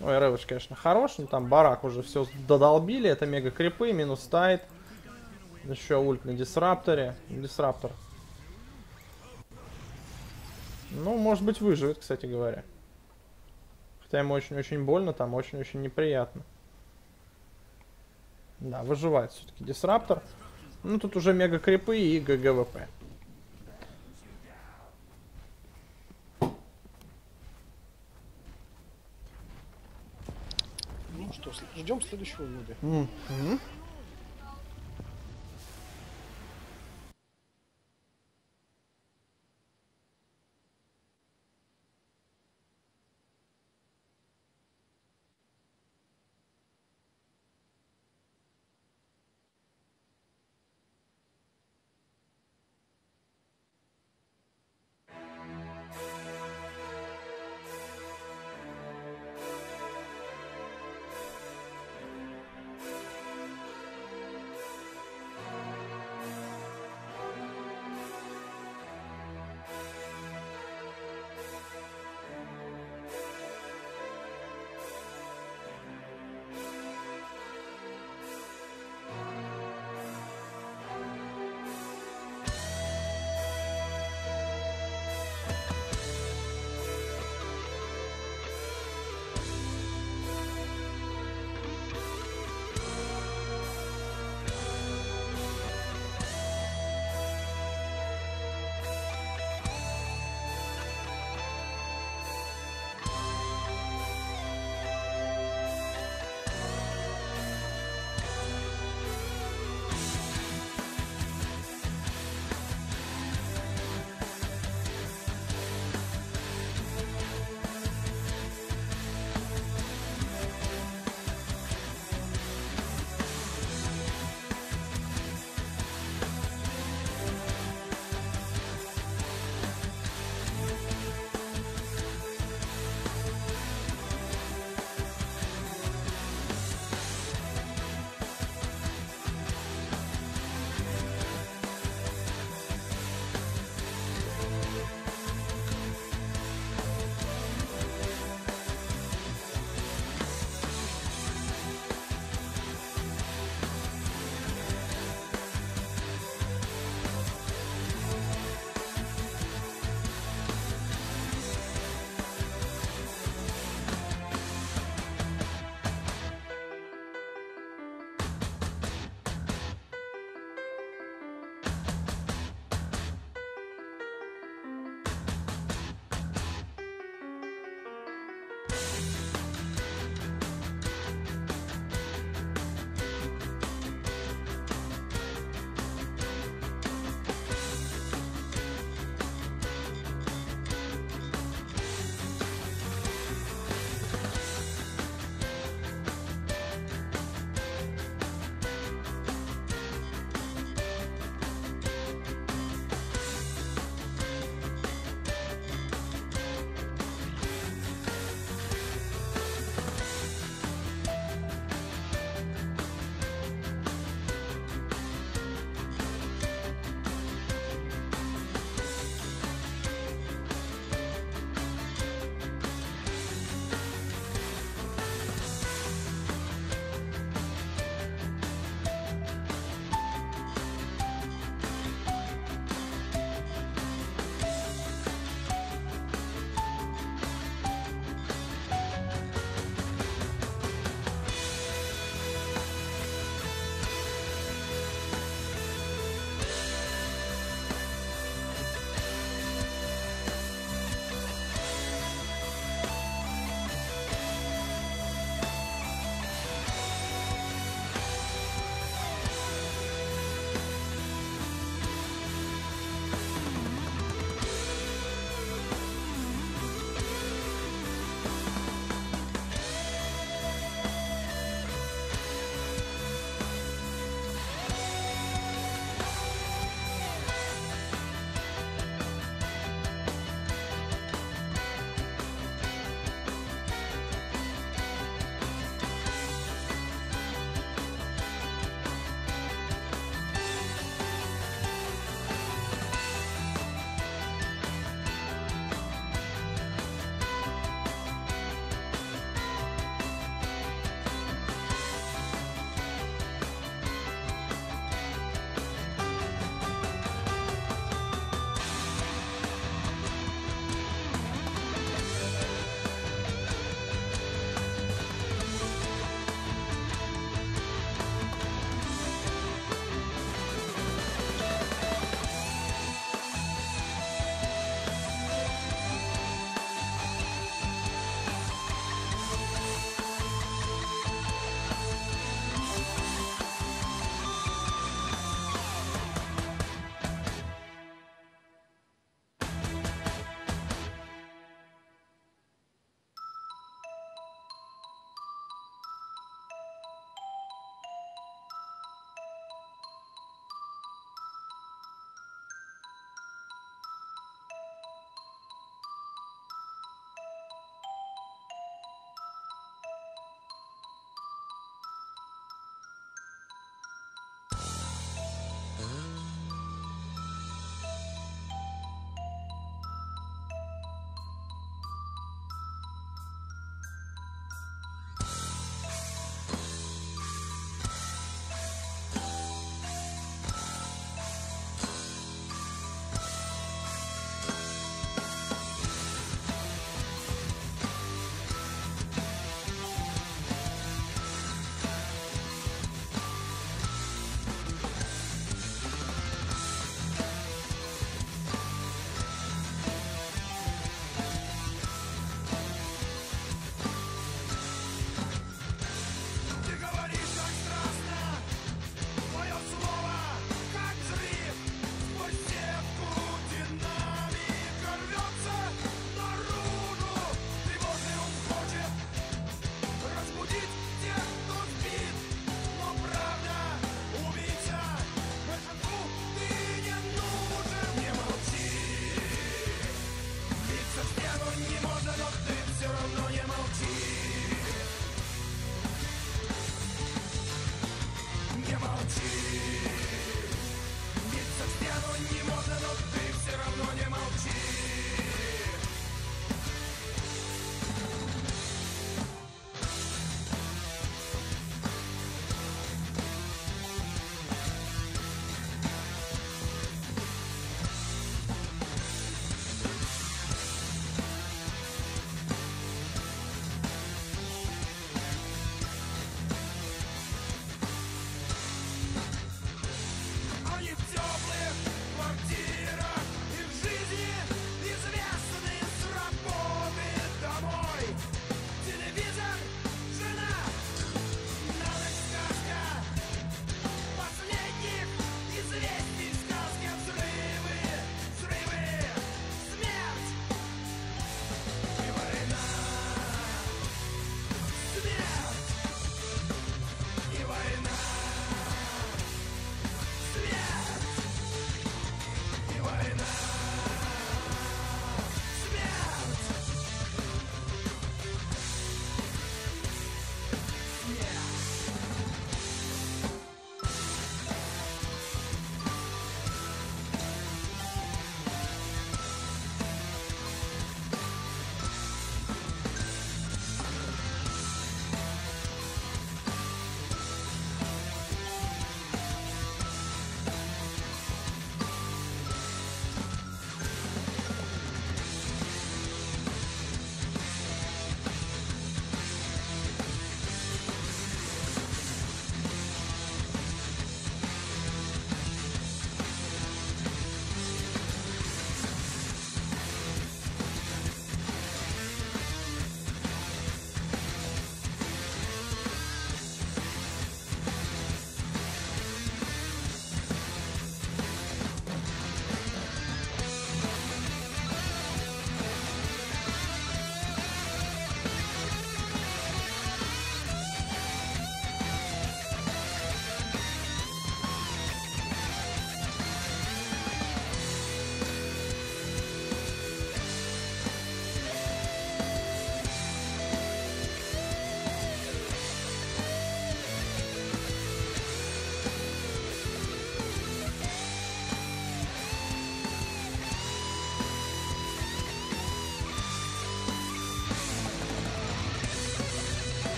A: Ой, Рэвидж, конечно, хорош, но там барак уже все додолбили. Это мега крипы, минус тайт. Еще ульт на дисрапторе. Дисраптор. Ну, может быть, выживет, кстати говоря. Хотя ему очень-очень больно, там очень-очень неприятно. Да, выживает все-таки дисраптор. Ну, тут уже мега крипы и GGWP.
B: что, ждем следующего вида. Mm -hmm.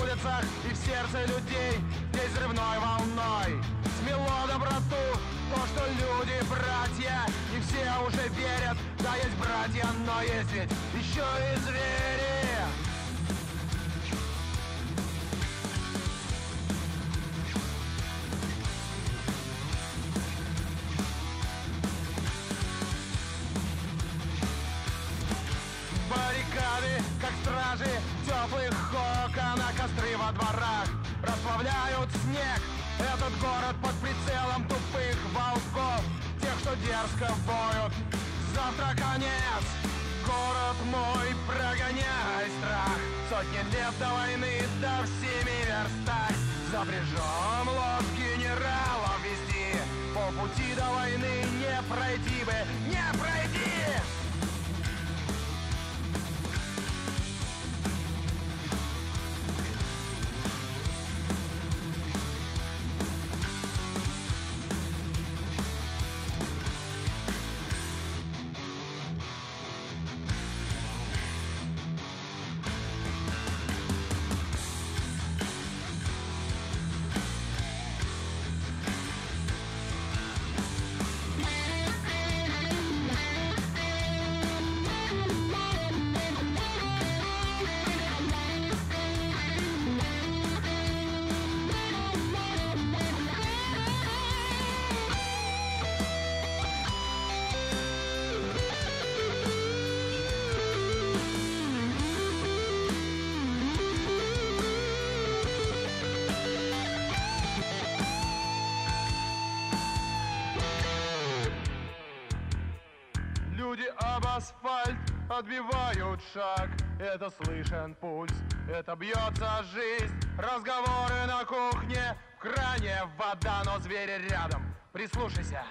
C: Улицах и в сердце людей. Здесь взрывной асфальт отбивают шаг. Это слышен пульс, это бьется жизнь. Разговоры на кухне, в кране вода, но звери рядом. Прислушайся.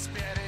C: esperar.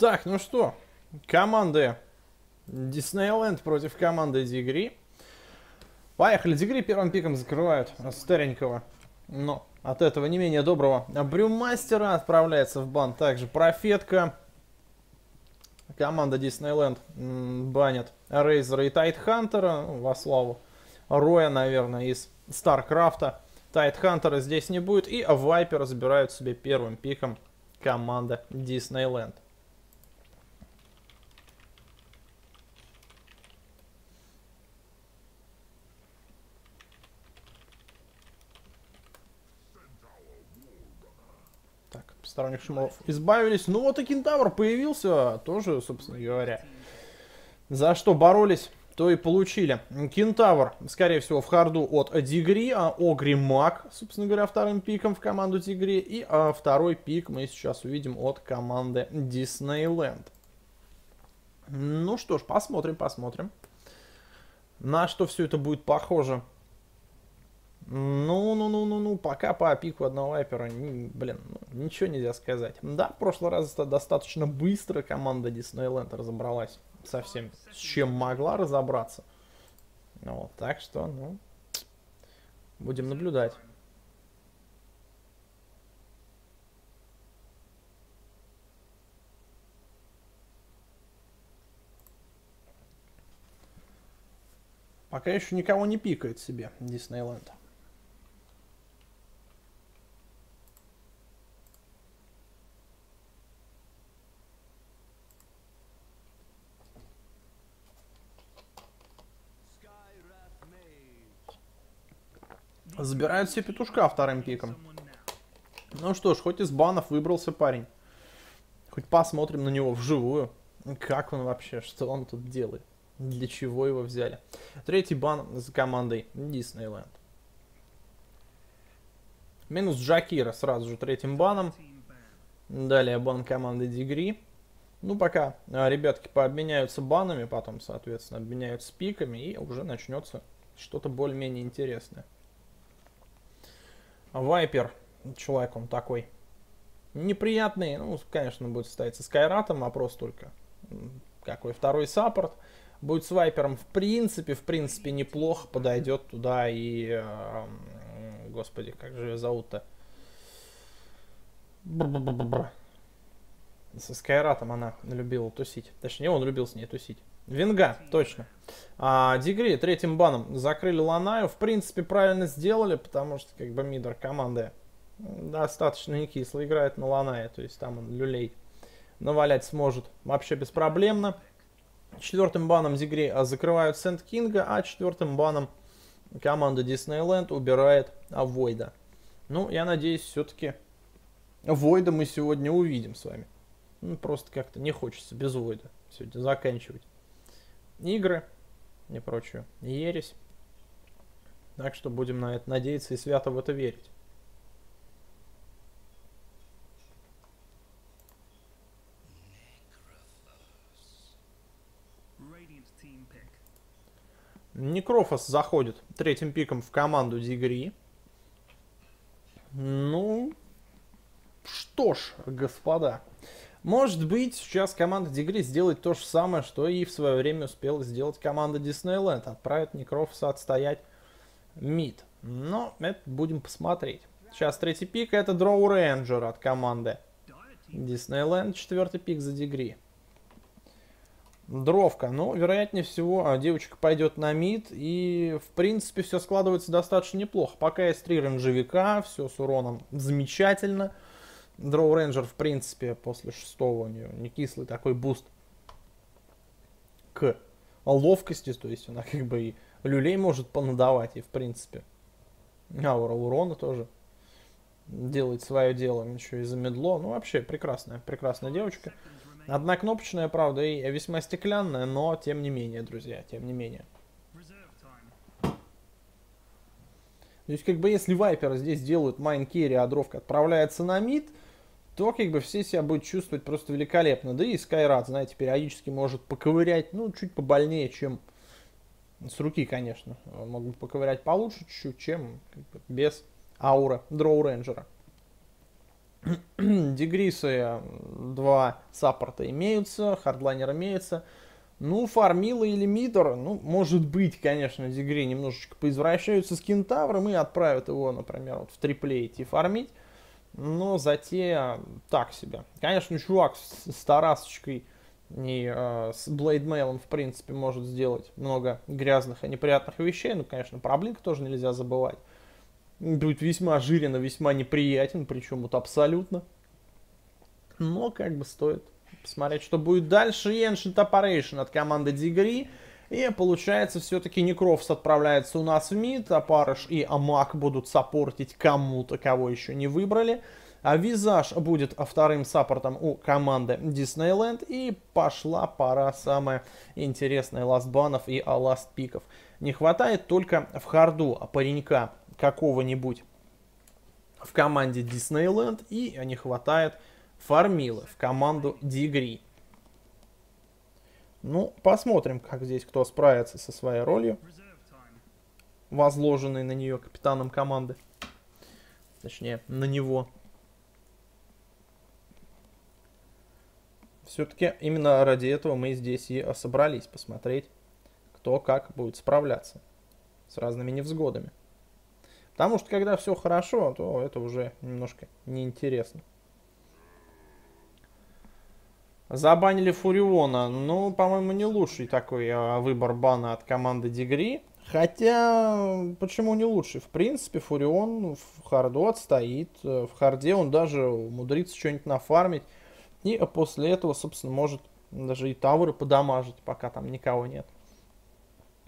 A: Так, ну что, команды Диснейленд против команды Дигри. Поехали, Дигри первым пиком закрывают старенького. Но от этого не менее доброго Брюмастера отправляется в бан. Также Профетка. Команда Диснейленд банят Рейзера и Тайтхантера. Ну, во славу Роя, наверное, из Старкрафта. Тайтхантера здесь не будет. И Вайпер забирают себе первым пиком команда Диснейленд. Сторонних шумов избавились. Ну вот и кентавр появился, тоже, собственно говоря. За что боролись, то и получили. Кентавр, скорее всего, в харду от Дигри, а Огри Маг, собственно говоря, вторым пиком в команду Дигри. И а, второй пик мы сейчас увидим от команды Диснейленд. Ну что ж, посмотрим, посмотрим. На что все это будет похоже. Ну, ну, ну, ну, ну, пока по пику одного вайпера, блин, ну, ничего нельзя сказать. Да, в прошлый раз это достаточно быстро команда Disneyland разобралась совсем, с чем могла разобраться. Вот, так что, ну, будем наблюдать. Пока еще никого не пикает себе Диснейленд. Забирают все петушка вторым пиком. Ну что ж, хоть из банов выбрался парень. Хоть посмотрим на него вживую. Как он вообще, что он тут делает? Для чего его взяли? Третий бан за командой Диснейленд. Минус Джакира сразу же третьим баном. Далее бан команды Дигри. Ну, пока а, ребятки пообменяются банами, потом, соответственно, обменяются пиками, и уже начнется что-то более-менее интересное. Вайпер, человек он такой неприятный, ну, конечно, будет стоять со Скайратом, вопрос только, какой второй саппорт. Будет с Вайпером, в принципе, в принципе, неплохо подойдет туда и, господи, как же ее зовут-то? Со Скайратом она любила тусить. Точнее, он любил с ней тусить. Винга, точно. А, Дигри третьим баном закрыли Ланаю. В принципе, правильно сделали, потому что как бы мидер команды достаточно не кисло играет на Ланае. То есть там он люлей навалять сможет вообще беспроблемно. Четвертым баном Дигри а, закрывают Сент Кинга, а четвертым баном команда Диснейленд убирает Авойда. Ну, я надеюсь, все-таки Войда мы сегодня увидим с вами. Ну, просто как-то не хочется без Войда сегодня заканчивать игры и прочую ересь. Так что будем на это надеяться и свято в это верить. Некрофос заходит третьим пиком в команду Дигри. Ну, что ж, господа, может быть, сейчас команда Дигри сделает то же самое, что и в свое время успела сделать команда Диснейленд. Отправит Некрофса отстоять мид. Но это будем посмотреть. Сейчас третий пик это Drow Ranger от команды Диснейленд. Четвертый пик за Дигри. Дровка. Ну, вероятнее всего, а, девочка пойдет на мид. И, в принципе, все складывается достаточно неплохо. Пока есть три рейнджевика, все с уроном замечательно. Drow Ranger, в принципе, после шестого у нее не кислый такой буст к ловкости, то есть она как бы и люлей может понадавать, и в принципе аура урона тоже делает свое дело, еще и замедло. Ну, вообще, прекрасная, прекрасная девочка. Однокнопочная, правда, и весьма стеклянная, но тем не менее, друзья, тем не менее. То есть, как бы, если Вайпера здесь делают main carry, а дровка отправляется на мид, то как бы все себя будут чувствовать просто великолепно. Да и Скайрат, знаете, периодически может поковырять, ну, чуть побольнее, чем с руки, конечно. Могут поковырять получше чуть-чуть, чем как бы, без аура Дроу Рейнджера. Дегрисы, два саппорта имеются, хардлайнер имеется. Ну, фармила или мидор, ну, может быть, конечно, Дегри немножечко поизвращаются с кентавром и отправят его, например, вот в триплей идти фармить. Но затея так себе. Конечно, чувак с, с Тарасочкой и э, с Блейдмейлом, в принципе, может сделать много грязных и неприятных вещей. Ну, конечно, про Блинк тоже нельзя забывать. Будет весьма жирен и весьма неприятен, причем вот абсолютно. Но как бы стоит посмотреть, что будет дальше. И Ancient Operation от команды Дигри. И получается, все-таки Некрофс отправляется у нас в мид, а Парыш и Амак будут саппортить кому-то, кого еще не выбрали. А Визаж будет вторым саппортом у команды Disneyland. И пошла пора самая интересная ластбанов и ластпиков. Не хватает только в харду паренька какого-нибудь в команде Disneyland. И не хватает Фармилы в команду Дигри. Ну, посмотрим, как здесь кто справится со своей ролью, возложенной на нее капитаном команды. Точнее, на него. Все-таки именно ради этого мы здесь и собрались посмотреть, кто как будет справляться с разными невзгодами. Потому что когда все хорошо, то это уже немножко неинтересно. Забанили Фуриона. Ну, по-моему, не лучший такой а, выбор бана от команды Дигри. Хотя, почему не лучший? В принципе, Фурион в харду отстоит. В харде он даже умудрится что-нибудь нафармить. И после этого, собственно, может даже и тауры подамажить, пока там никого нет.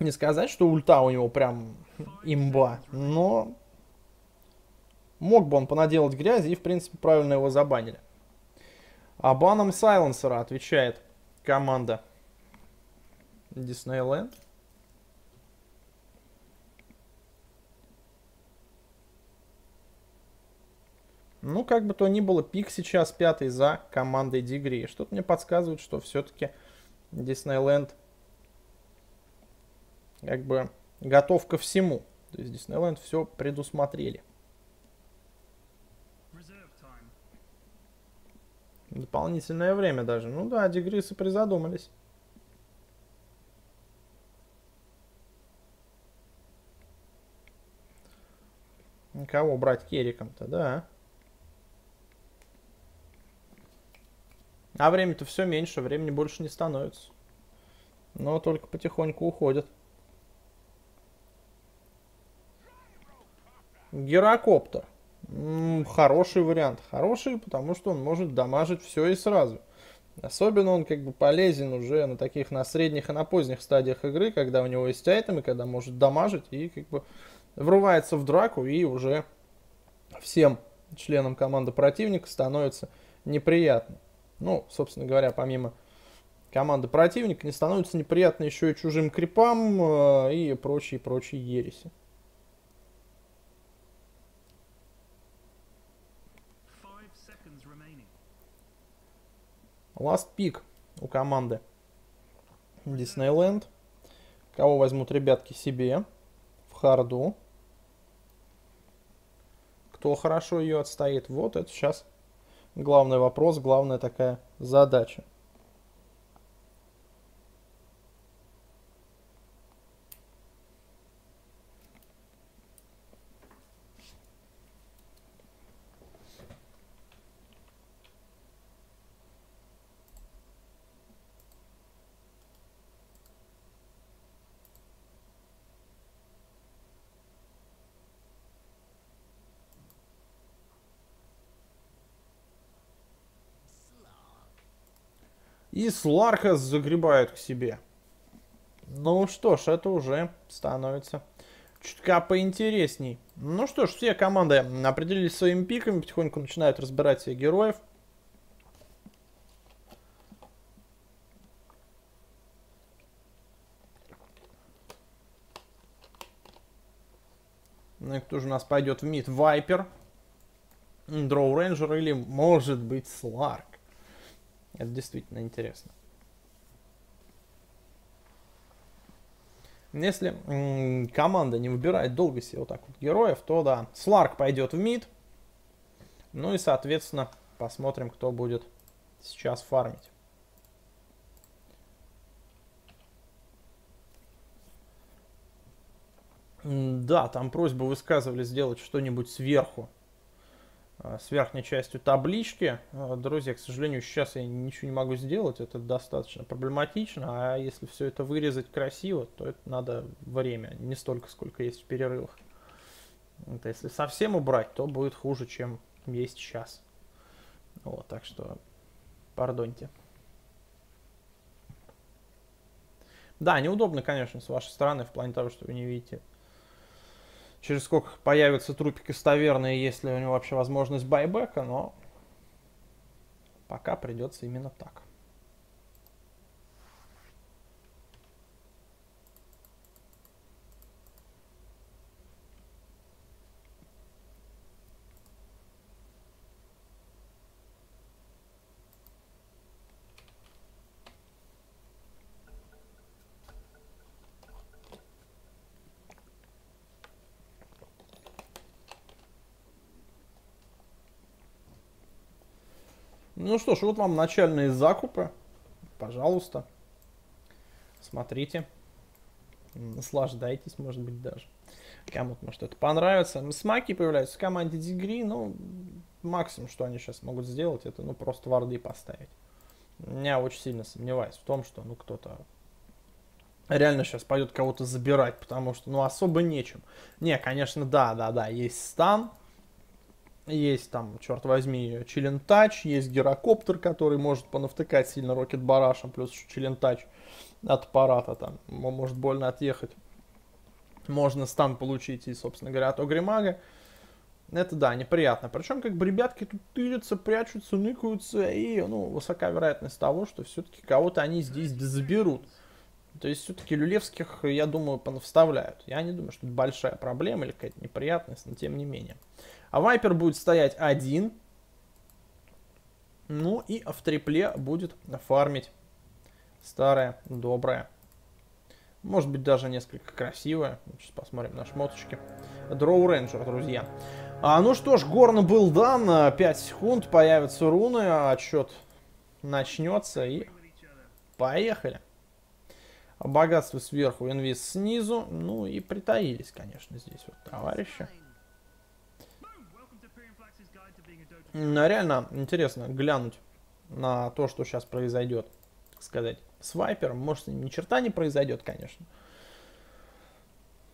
A: Не сказать, что ульта у него прям имба, но мог бы он понаделать грязи и, в принципе, правильно его забанили. А баном сайленсера отвечает команда Диснейленд. Ну, как бы то ни было, пик сейчас пятый за командой Дигри. Что-то мне подсказывает, что все-таки Диснейленд как бы готов ко всему. То есть Диснейленд все предусмотрели. Дополнительное время даже. Ну да, дегрисы призадумались. Кого брать кериком-то, да. А время-то все меньше, времени больше не становится. Но только потихоньку уходит. Герокоптер хороший вариант. Хороший, потому что он может дамажить все и сразу. Особенно он как бы полезен уже на таких, на средних и на поздних стадиях игры, когда у него есть айтемы, когда может дамажить и как бы врывается в драку и уже всем членам команды противника становится неприятно. Ну, собственно говоря, помимо команды противника, не становится неприятно еще и чужим крипам э, и прочие-прочие ереси. Last Pick у команды Disneyland. Кого возьмут ребятки себе в харду. Кто хорошо ее отстоит. Вот это сейчас главный вопрос, главная такая задача. И Сларка загребают к себе. Ну что ж, это уже становится чутка поинтересней. Ну что ж, все команды определились своими пиками, потихоньку начинают разбирать себе героев. Ну и кто же у нас пойдет в мид? Вайпер, Дроу Рейнджер или, может быть, Сларк. Это действительно интересно. Если команда не выбирает долго себе вот так вот героев, то да, Сларк пойдет в мид, Ну и, соответственно, посмотрим, кто будет сейчас фармить. Да, там просьбу высказывали сделать что-нибудь сверху, с верхней частью таблички. А, друзья, к сожалению, сейчас я ничего не могу сделать, это достаточно проблематично, а если все это вырезать красиво, то это надо время, не столько, сколько есть в перерывах. Это если совсем убрать, то будет хуже, чем есть сейчас. Вот, так что, пардоньте. Да, неудобно, конечно, с вашей стороны, в плане того, что вы не видите через сколько появится трупик из таверны, есть ли у него вообще возможность байбека, но пока придется именно так. Ну что ж, вот вам начальные закупы. Пожалуйста. Смотрите. Наслаждайтесь, может быть, даже. Кому-то, может, это понравится. Смаки появляются в команде Дигри. Ну, максимум, что они сейчас могут сделать, это, ну, просто варды поставить. Я очень сильно сомневаюсь в том, что, ну, кто-то реально сейчас пойдет кого-то забирать, потому что, ну, особо нечем. Не, конечно, да, да, да, есть стан, есть там, черт возьми, Чилентач, есть гирокоптер, который может понавтыкать сильно рокет барашем, плюс еще Чилентач от аппарата там, может больно отъехать. Можно стан получить и, собственно говоря, от Огримага. Это да, неприятно. Причем, как бы ребятки тут тылятся, прячутся, ныкаются, и, ну, высока вероятность того, что все-таки кого-то они здесь заберут. То есть, все-таки люлевских, я думаю, понавставляют. Я не думаю, что это большая проблема или какая-то неприятность, но тем не менее. А Вайпер будет стоять один. Ну и в трипле будет фармить старая, добрая. Может быть даже несколько красивая. Сейчас посмотрим на шмоточки. Дроу Рейнджер, друзья. А, ну что ж, Горн был дан. 5 секунд, появятся руны. Отсчет начнется и поехали. Богатство сверху, инвиз снизу. Ну и притаились, конечно, здесь вот товарищи. Реально интересно глянуть на то, что сейчас произойдет, сказать, с Вайпером. Может, ни черта не произойдет, конечно.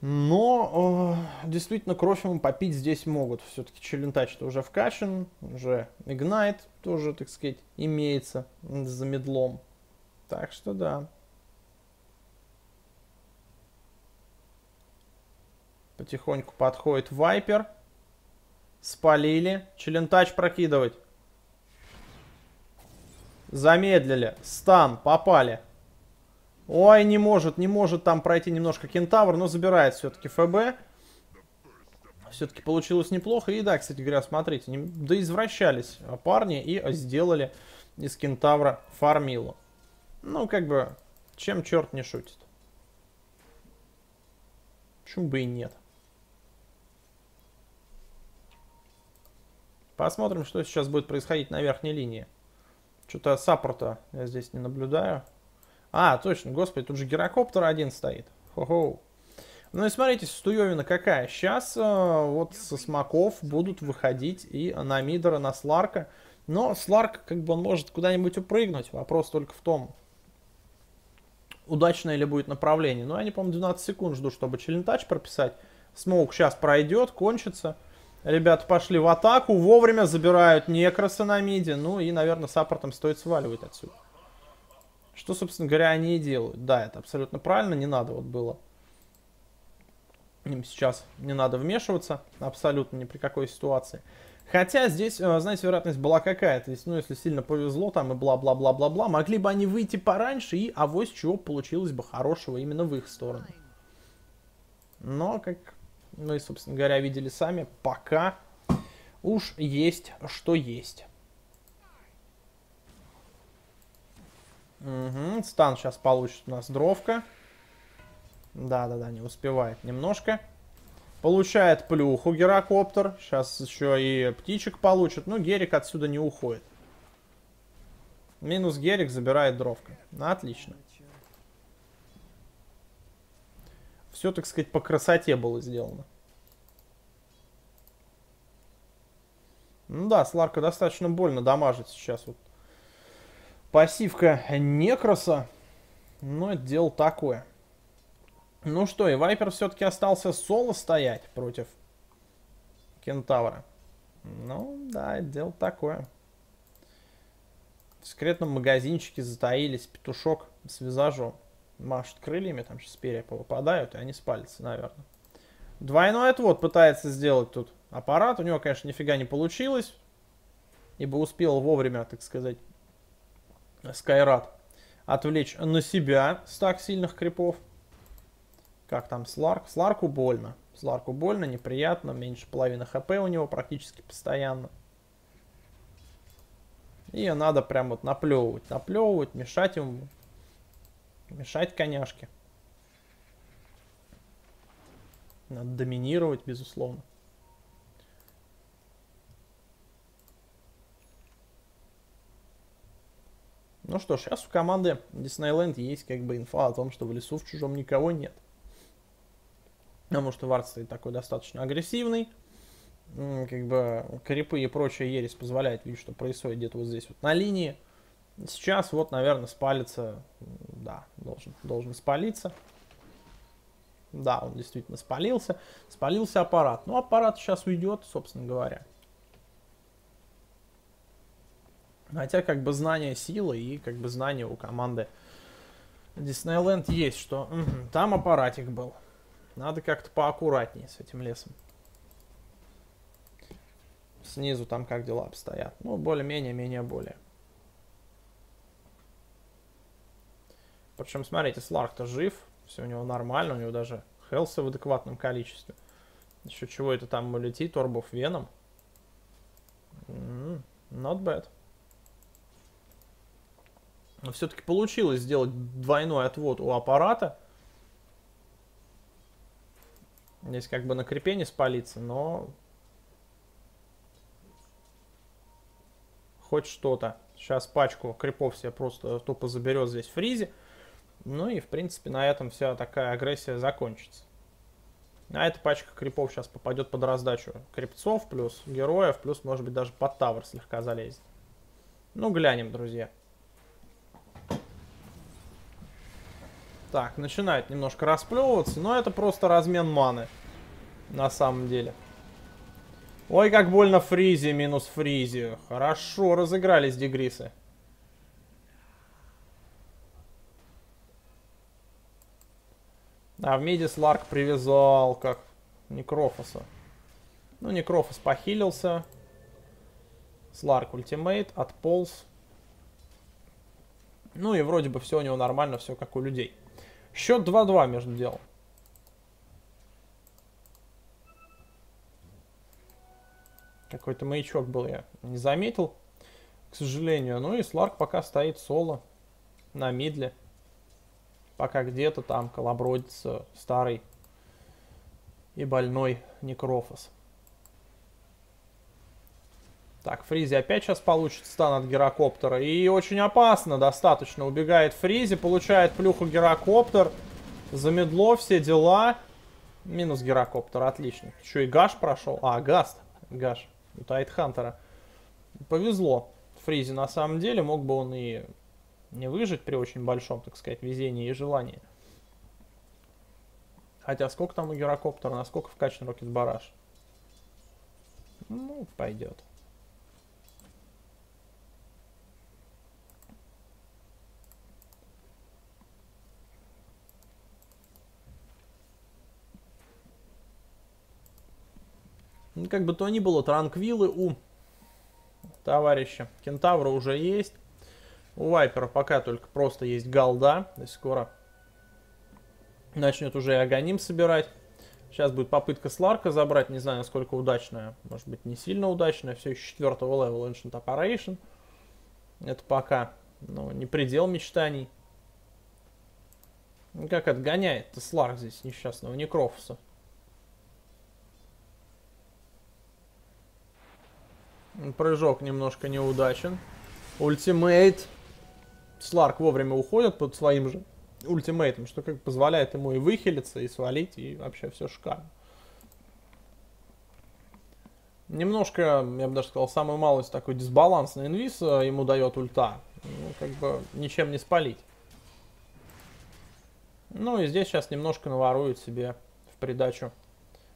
A: Но э, действительно кровь ему попить здесь могут. Все-таки Челентач-то уже вкачан, уже Игнайт тоже, так сказать, имеется за медлом. Так что да. Потихоньку подходит Вайпер. Спалили. Челентач прокидывать. Замедлили. Стан. Попали. Ой, не может, не может там пройти немножко кентавр, но забирает все-таки ФБ. Все-таки получилось неплохо. И да, кстати говоря, смотрите, не, да извращались парни и сделали из кентавра фармилу. Ну, как бы, чем черт не шутит. Почему бы и нет. Посмотрим, что сейчас будет происходить на верхней линии. Что-то саппорта я здесь не наблюдаю. А, точно, господи, тут же гирокоптер один стоит. Хо-хоу. Ну и смотрите, стуевина какая. Сейчас э, вот со смоков будут выходить и на Мидора, на Сларка. Но Сларк, как бы он может куда-нибудь упрыгнуть. Вопрос только в том, удачное ли будет направление. Ну, они, по-моему, 12 секунд жду, чтобы челентач прописать. Смоук сейчас пройдет, кончится. Ребята пошли в атаку, вовремя забирают некроса на миде. Ну и, наверное, саппортом стоит сваливать отсюда. Что, собственно говоря, они и делают. Да, это абсолютно правильно, не надо вот было. Им сейчас не надо вмешиваться, абсолютно ни при какой ситуации. Хотя здесь, э, знаете, вероятность была какая. То есть, ну, если сильно повезло, там и бла-бла-бла-бла-бла, могли бы они выйти пораньше, и авось чего получилось бы хорошего именно в их сторону. Но, как ну и, собственно говоря, видели сами, пока уж есть, что есть. Угу, стан сейчас получит у нас дровка. Да-да-да, не успевает немножко. Получает плюху гирокоптер. Сейчас еще и птичек получит. Ну, Герик отсюда не уходит. Минус Герик забирает дровка. Отлично. Все, так сказать, по красоте было сделано. Ну да, Сларка достаточно больно дамажит сейчас. Вот. Пассивка Некроса. Ну, это дело такое. Ну что, и Вайпер все-таки остался соло стоять против Кентавра. Ну, да, это дело такое. В секретном магазинчике затаились петушок с визажом. Машет крыльями, там сейчас перья повыпадают, и они спалятся, наверное. Двойной отвод пытается сделать тут аппарат. У него, конечно, нифига не получилось. Ибо успел вовремя, так сказать, Скайрат отвлечь на себя стак сильных крипов. Как там Сларк? Сларку больно. Сларку больно, неприятно. Меньше половины хп у него практически постоянно. И надо прям вот наплевывать, наплевывать, мешать ему. Мешать коняшке. Надо доминировать, безусловно. Ну что ж, сейчас у команды Disneyland есть как бы инфа о том, что в лесу в чужом никого нет. Потому что Вард стоит такой достаточно агрессивный. Как бы крипы и прочая ересь позволяет видеть, что происходит где-то вот здесь вот на линии. Сейчас вот, наверное, спалится. Да, должен, должен спалиться. Да, он действительно спалился. Спалился аппарат. Ну, аппарат сейчас уйдет, собственно говоря. Хотя, как бы, знание силы и, как бы, знание у команды Disneyland есть, что там аппаратик был. Надо как-то поаккуратнее с этим лесом. Снизу там как дела обстоят. Ну, более-менее, менее Причем, смотрите, Сларк-то жив. Все у него нормально. У него даже хелса в адекватном количестве. Еще чего это там летит? Орбов Веном. Mm, not bad. Но все-таки получилось сделать двойной отвод у аппарата. Здесь как бы на крепе не спалиться, но... Хоть что-то. Сейчас пачку крипов себе просто тупо заберет здесь фризи. Ну и, в принципе, на этом вся такая агрессия закончится. А эта пачка крипов сейчас попадет под раздачу крипцов, плюс героев, плюс, может быть, даже под тавр слегка залезет. Ну, глянем, друзья. Так, начинает немножко расплевываться, но это просто размен маны. На самом деле. Ой, как больно Фризи минус Фризи. Хорошо разыгрались Дегрисы. А в миде Сларк привязал как Некрофоса. Ну, Некрофос похилился. Сларк ультимейт, отполз. Ну и вроде бы все у него нормально, все как у людей. Счет 2-2 между делом. Какой-то маячок был, я не заметил, к сожалению. Ну и Сларк пока стоит соло на мидле. Пока где-то там колобродится старый и больной Некрофос. Так, Фризи опять сейчас получит стан от гирокоптера. И очень опасно достаточно. Убегает Фризи, получает плюху гирокоптер. Замедло все дела. Минус гирокоптер, отлично. Еще и Gush прошел. А, Gust. Gush. У Тайтхантера. Повезло Фризи на самом деле. Мог бы он и не выжить при очень большом, так сказать, везении и желании. Хотя сколько там у гирокоптера, насколько вкачан Рокет Бараш? Ну, пойдет. Ну, как бы то ни было, транквилы у товарища Кентавра уже есть. У Вайпера пока только просто есть голда. И скоро начнет уже и Аганим собирать. Сейчас будет попытка Сларка забрать. Не знаю, насколько удачная. Может быть, не сильно удачная. Все еще четвертого левела Ancient Operation. Это пока ну, не предел мечтаний. Ну, как отгоняет-то Сларк здесь несчастного Некрофуса. Прыжок немножко неудачен. Ultimate. Сларк вовремя уходит под своим же ультимейтом, что как позволяет ему и выхилиться, и свалить, и вообще все шикарно. Немножко, я бы даже сказал, самую малость такой дисбаланс на инвиз э, ему дает ульта. Ну, как бы ничем не спалить. Ну и здесь сейчас немножко наворует себе в придачу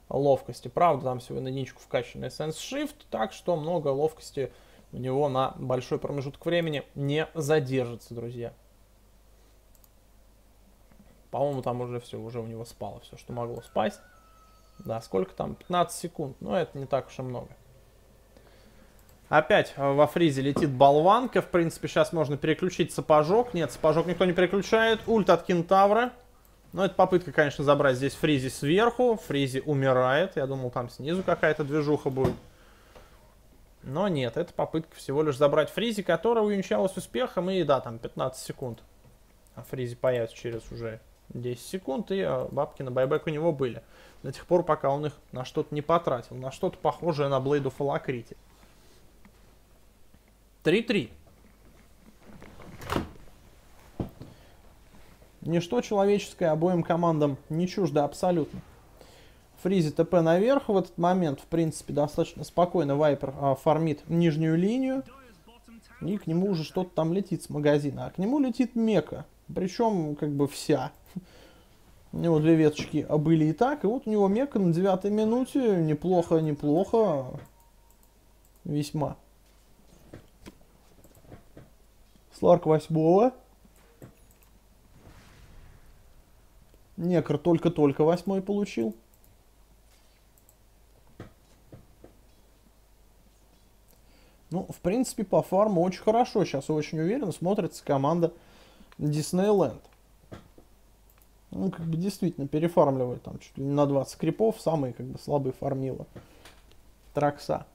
A: ловкости. Правда, там всего на ничку вкачанный Sense Shift, так что много ловкости у него на большой промежуток времени не задержится, друзья. По-моему, там уже все, уже у него спало все, что могло спасть. Да, сколько там? 15 секунд. Но это не так уж и много. Опять во фризе летит болванка. В принципе, сейчас можно переключить сапожок. Нет, сапожок никто не переключает. Ульт от кентавра. Но это попытка, конечно, забрать здесь фризи сверху. Фризи умирает. Я думал, там снизу какая-то движуха будет. Но нет, это попытка всего лишь забрать фризи, которая увенчалась успехом. И да, там 15 секунд. А фризи появится через уже 10 секунд. И а, бабки на buyback у него были. До тех пор, пока он их на что-то не потратил. На что-то похожее на Blade of Alacrity. 3-3. Ничто человеческое обоим командам не чуждо абсолютно. Фризи ТП наверх. В этот момент, в принципе, достаточно спокойно Вайпер а, фармит нижнюю линию. И к нему уже что-то там летит с магазина. А к нему летит Мека. Причем, как бы, вся. У него две веточки были и так. И вот у него Мека на девятой минуте. Неплохо, неплохо. Весьма. Сларк восьмого. Некр только-только восьмой получил. Ну, в принципе, по фарму очень хорошо. Сейчас очень уверенно смотрится команда Диснейленд. Ну, как бы действительно перефармливает там чуть ли не на 20 крипов. Самые, как бы, слабые фармила. Тракса.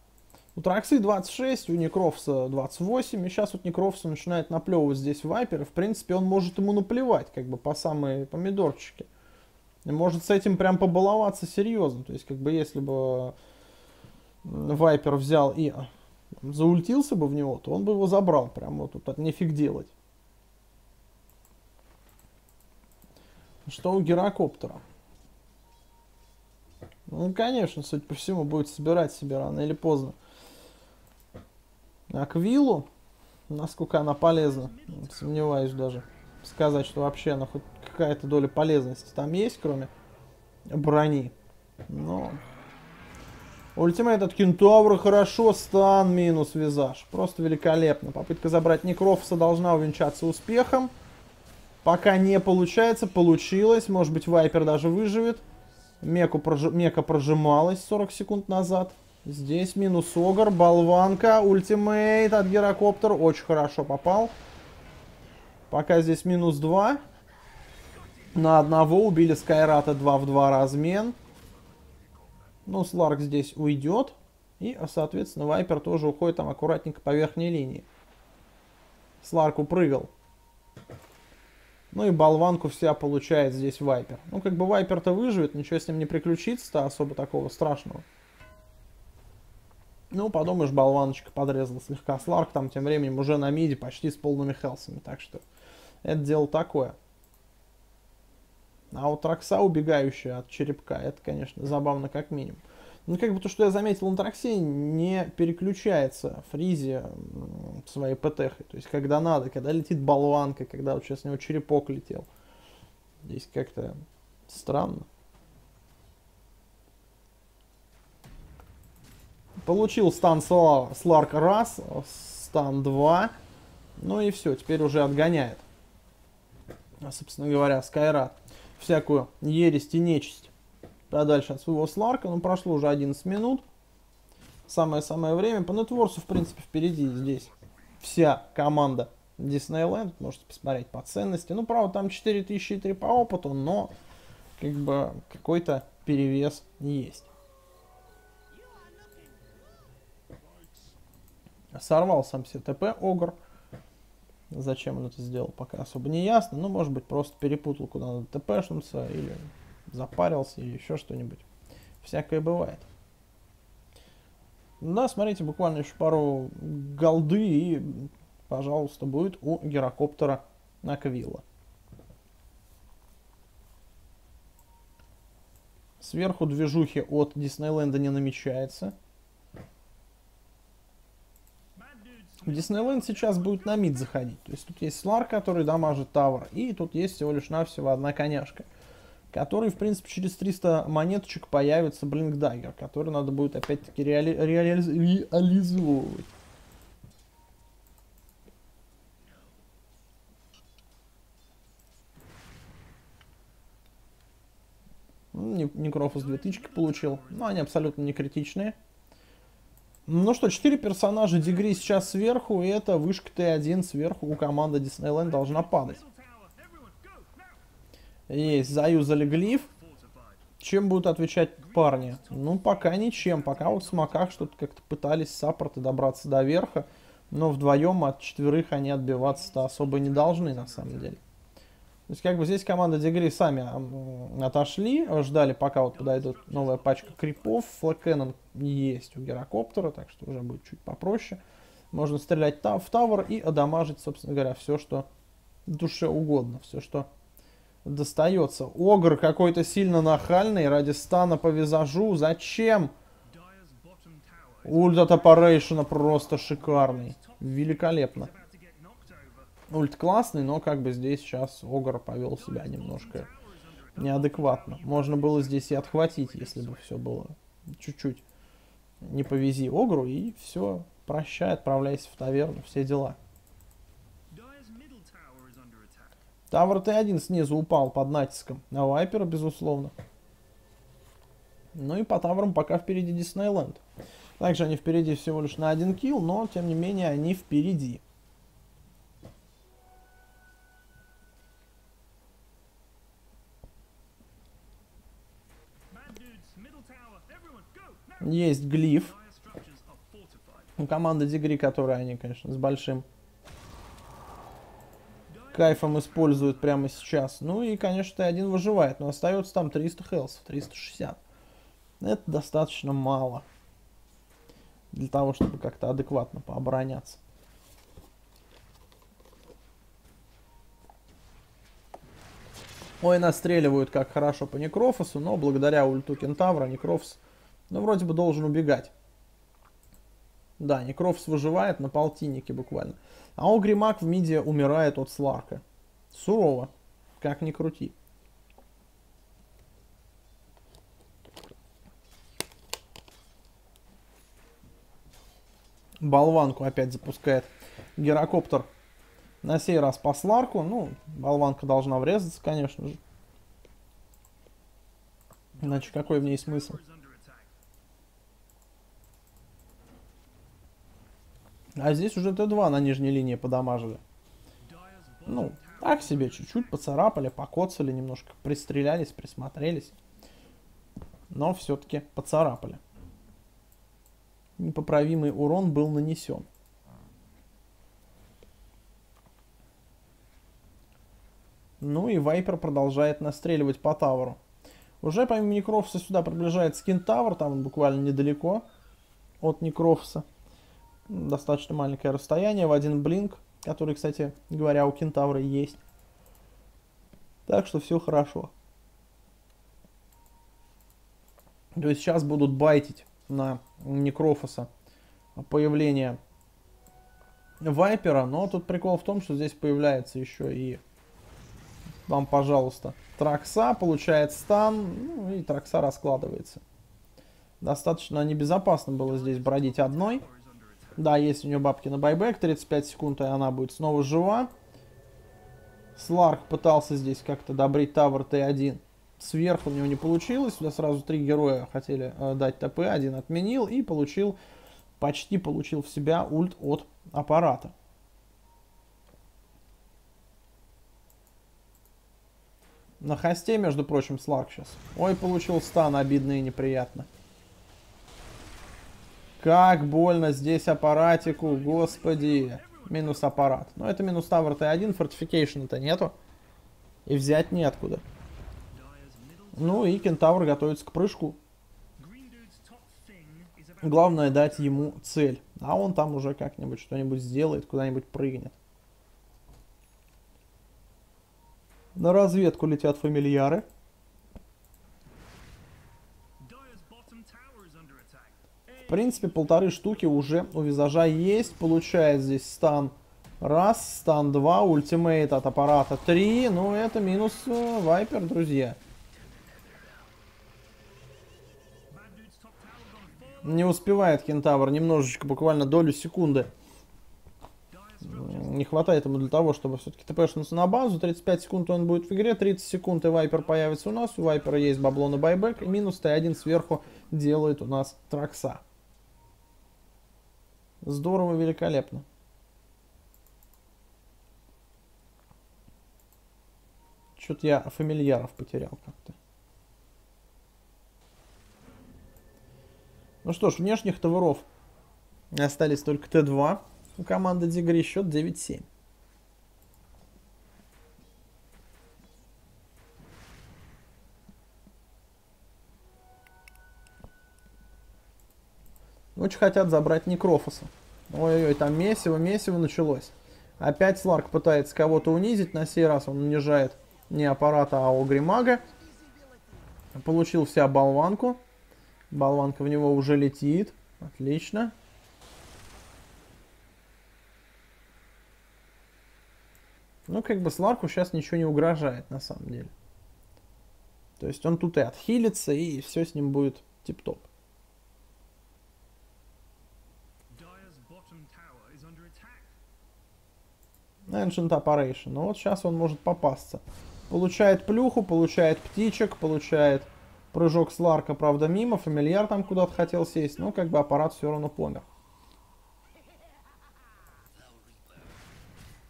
A: У Траксы 26, у Некровса 28, и сейчас вот Некровса начинает наплевывать здесь Вайпер, и в принципе он может ему наплевать, как бы по самые помидорчики. И может с этим прям побаловаться серьезно, то есть как бы если бы Вайпер взял и заультился бы в него, то он бы его забрал, прям вот тут нефиг делать. Что у гирокоптера? Ну, конечно, судя по всему, будет собирать себе рано или поздно Аквилу, насколько она полезна, сомневаюсь даже сказать, что вообще она хоть какая-то доля полезности там есть, кроме брони. Но Ultimate от Кентавра хорошо, стан минус визаж. Просто великолепно. Попытка забрать Некрофса должна увенчаться успехом. Пока не получается, получилось. Может быть, Вайпер даже выживет. Меку прожи... Мека прожималась 40 секунд назад. Здесь минус Огр, болванка, ультимейт от Герокоптер. Очень хорошо попал. Пока здесь минус 2. На одного убили Скайрата 2 в 2 размен. Ну, Сларк здесь уйдет. И, соответственно, Вайпер тоже уходит там аккуратненько по верхней линии. Сларк упрыгал. Ну и болванку вся получает здесь Вайпер. Ну, как бы Вайпер-то выживет, ничего с ним не приключится-то особо такого страшного. Ну, подумаешь, болваночка подрезал слегка. Сларк там тем временем уже на миде почти с полными хелсами. Так что это дело такое. А вот Рокса, убегающая от черепка, это, конечно, забавно как минимум. Ну, как бы то, что я заметил на Траксе, не переключается Фризи своей ПТХ. То есть, когда надо, когда летит болванка, когда вот сейчас у него черепок летел. Здесь как-то странно. Получил стан Сларк раз, стан 2. Ну и все, теперь уже отгоняет. А, собственно говоря, Скайрат. Всякую ересь и нечисть. Подальше от своего Сларка. Ну, прошло уже 11 минут. Самое-самое время. По нетворсу, в принципе, впереди здесь вся команда Disneyland. Можете посмотреть по ценности. Ну, правда, там 4003 по опыту, но как бы какой-то перевес есть. Сорвал сам себе ТП Огр. Зачем он это сделал, пока особо не ясно. Ну, может быть, просто перепутал, куда надо ТПшнуться, или запарился, или еще что-нибудь. Всякое бывает. Да, смотрите, буквально еще пару голды и, пожалуйста, будет у гирокоптера Аквилла. Сверху движухи от Диснейленда не намечается. Диснейленд сейчас будет на мид заходить. То есть тут есть Слар, который дамажит Тавр, и тут есть всего лишь навсего одна коняшка, который, в принципе, через 300 монеточек появится Блинк Даггер, который надо будет опять-таки реали реали реализовывать. Ну, Некрофос 2000 получил, но они абсолютно не критичные. Ну что, 4 персонажа Дегри сейчас сверху, и это вышка Т1 сверху у команды Диснейленд должна падать. Есть, заюзали глиф. Чем будут отвечать парни? Ну, пока ничем. Пока вот в смоках что-то как-то пытались саппорты добраться до верха. Но вдвоем от четверых они отбиваться-то особо не должны, на самом деле. То есть, как бы здесь команда Дегри сами отошли, ждали, пока вот подойдет новая пачка крипов. Флэкеннон есть у гирокоптера, так что уже будет чуть попроще. Можно стрелять в тавер и одамажить, собственно говоря, все, что душе угодно, все, что достается. Огр какой-то сильно нахальный ради стана по визажу. Зачем? Ульт от Опарейшена просто шикарный. Великолепно. Ульт классный, но как бы здесь сейчас Огр повел себя немножко неадекватно. Можно было здесь и отхватить, если бы все было чуть-чуть. Не повези Огру и все, прощай, отправляйся в таверну, все дела. Тавр Т1 снизу упал под натиском. А Вайпера, безусловно. Ну и по Таврам пока впереди Диснейленд. Также они впереди всего лишь на один килл, но тем не менее они впереди. Есть глиф. У команды Дигри, которые они, конечно, с большим кайфом используют прямо сейчас. Ну и, конечно, Т1 выживает, но остается там 300 хелсов, 360. Это достаточно мало для того, чтобы как-то адекватно пообороняться. Ой, настреливают как хорошо по Некрофосу, но благодаря ульту Кентавра Некрофос ну, вроде бы должен убегать. Да, Некрофс выживает на полтиннике буквально. А Огримак в миде умирает от Сларка. Сурово. Как ни крути. Болванку опять запускает гирокоптер. На сей раз по Сларку. Ну, болванка должна врезаться, конечно же. Иначе какой в ней смысл? А здесь уже Т2 на нижней линии подамажили. Ну, так себе, чуть-чуть поцарапали, покоцали немножко, пристрелялись, присмотрелись. Но все-таки поцарапали. Непоправимый урон был нанесен. Ну и Вайпер продолжает настреливать по таверу. Уже помимо Некрофса сюда приближается Кентавр, там он буквально недалеко от Некрофса достаточно маленькое расстояние в один блинк, который, кстати говоря, у кентавра есть. Так что все хорошо. То есть сейчас будут байтить на Некрофоса появление Вайпера, но тут прикол в том, что здесь появляется еще и вам, пожалуйста, Тракса, получает стан, ну и Тракса раскладывается. Достаточно небезопасно было здесь бродить одной. Да, есть у нее бабки на байбек, 35 секунд, и она будет снова жива. Сларк пытался здесь как-то добрить тавер Т1. Сверху у него не получилось. Сюда сразу три героя хотели э, дать ТП. Один отменил и получил, почти получил в себя ульт от аппарата. На хосте, между прочим, Сларк сейчас. Ой, получил стан, обидно и неприятно. Как больно здесь аппаратику, господи. Минус аппарат. Но это минус Тавр Т1, фортификейшн-то нету. И взять неоткуда. Ну и Кентавр готовится к прыжку. Главное дать ему цель. А он там уже как-нибудь что-нибудь сделает, куда-нибудь прыгнет. На разведку летят фамильяры. В принципе, полторы штуки уже у визажа есть. Получает здесь стан раз, стан два, ультимейт от аппарата три. Ну, это минус э, вайпер, друзья. Не успевает Кентавр немножечко, буквально долю секунды. Не хватает ему для того, чтобы все-таки тпшнуться на базу. 35 секунд он будет в игре, 30 секунд и Вайпер появится у нас. У Вайпера есть бабло на байбек. И минус Т1 сверху делает у нас Тракса. Здорово, великолепно. Что-то я фамильяров потерял как-то. Ну что ж, внешних товаров остались только Т2 у команды Дигри. Счет 9-7. Очень хотят забрать Некрофоса. Ой-ой-ой, там месиво, месиво началось. Опять Сларк пытается кого-то унизить. На сей раз он унижает не аппарата, а Огримага. Получил вся болванку. Болванка в него уже летит. Отлично. Ну, как бы Сларку сейчас ничего не угрожает, на самом деле. То есть он тут и отхилится, и все с ним будет тип-топ. Ancient Operation. Ну вот сейчас он может попасться. Получает плюху, получает птичек, получает Прыжок с Ларка, правда, мимо. Фамильяр там куда-то хотел сесть. Но как бы аппарат все равно помер.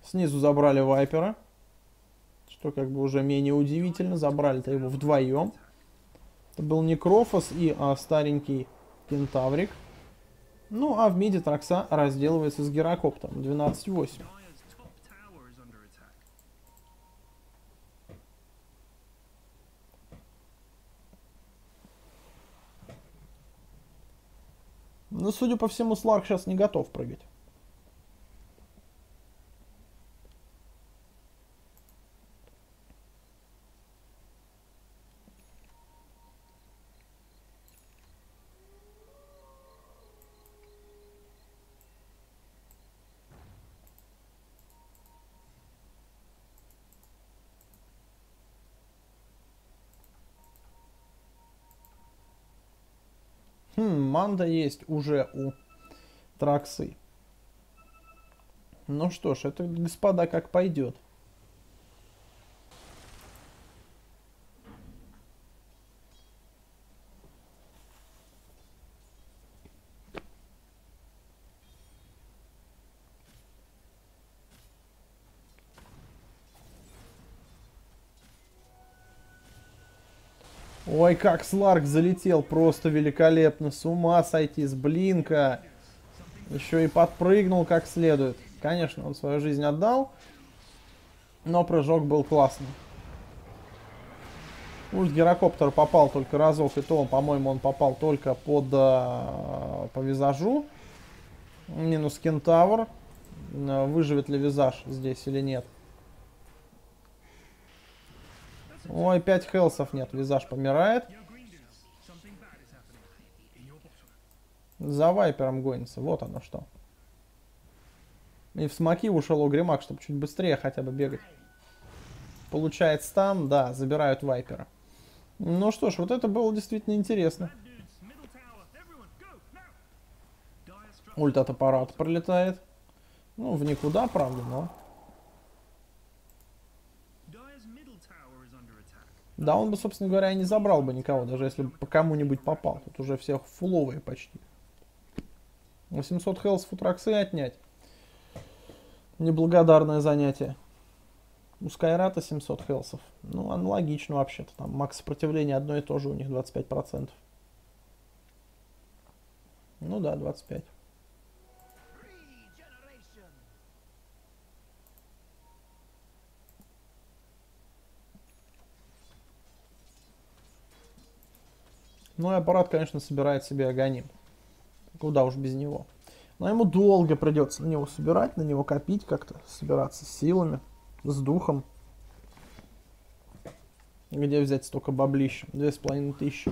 A: Снизу забрали Вайпера. Что как бы уже менее удивительно. Забрали-то его вдвоем. Это был Некрофос и а, старенький Кентаврик. Ну, а в миде Тракса разделывается с Герокоптером. 12-8. Ну, судя по всему, Сларк сейчас не готов прыгать. Хм, манда есть уже у Траксы. Ну что ж, это, господа, как пойдет. Ой, как Сларк залетел, просто великолепно. С ума сойти, с блинка. Еще и подпрыгнул как следует. Конечно, он свою жизнь отдал. Но прыжок был классный. Ульт Герокоптер попал только разок, и то, по-моему, он попал только под э, по визажу. Минус Кентавр. Выживет ли визаж здесь или нет? Ой, 5 хелсов нет, визаж помирает. За вайпером гонится, вот оно что. И в смоки ушел Огримак, чтобы чуть быстрее хотя бы бегать. Получает стан, да, забирают вайпера. Ну что ж, вот это было действительно интересно. Ульт от аппарата пролетает. Ну, в никуда, правда, но... Да, он бы, собственно говоря, не забрал бы никого, даже если бы по кому-нибудь попал. Тут уже всех фуловые почти. 800 хелс футраксы отнять. Неблагодарное занятие. У Скайрата 700 хелсов. Ну, аналогично вообще-то. Там макс сопротивления одно и то же, у них 25%. Ну да, 25. Ну и аппарат, конечно, собирает себе агоним. Куда уж без него. Но ему долго придется на него собирать, на него копить как-то, собираться с силами, с духом. Где взять столько баблища? Две с половиной тысячи.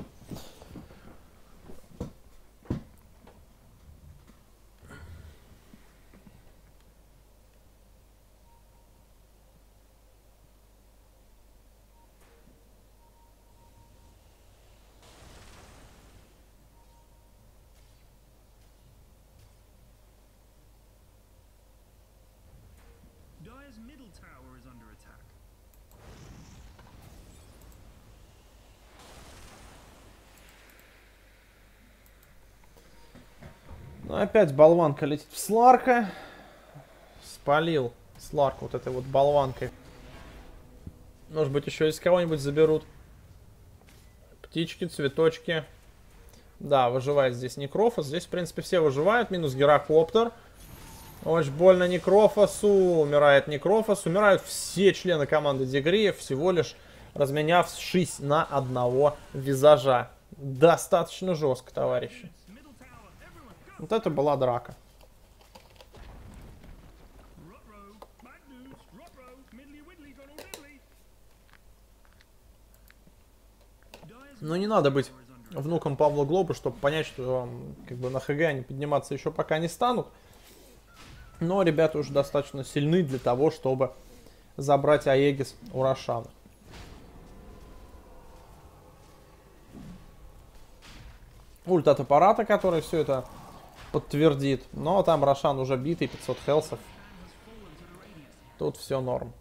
A: Опять болванка летит в Сларка. Спалил Сларк вот этой вот болванкой. Может быть, еще из кого-нибудь заберут. Птички, цветочки. Да, выживает здесь Некрофос. Здесь, в принципе, все выживают. Минус Герокоптер. Очень больно Некрофосу. Умирает Некрофос. Умирают все члены команды Дегриев. Всего лишь разменявшись на одного визажа. Достаточно жестко, товарищи. Вот это была драка. Но не надо быть внуком Павла Глоба, чтобы понять, что как бы на ХГ они подниматься еще пока не станут. Но ребята уже достаточно сильны для того, чтобы забрать Аегис у Рошана. Ульт от аппарата, который все это подтвердит. Но там Рошан уже битый, 500 хелсов. Тут все норм.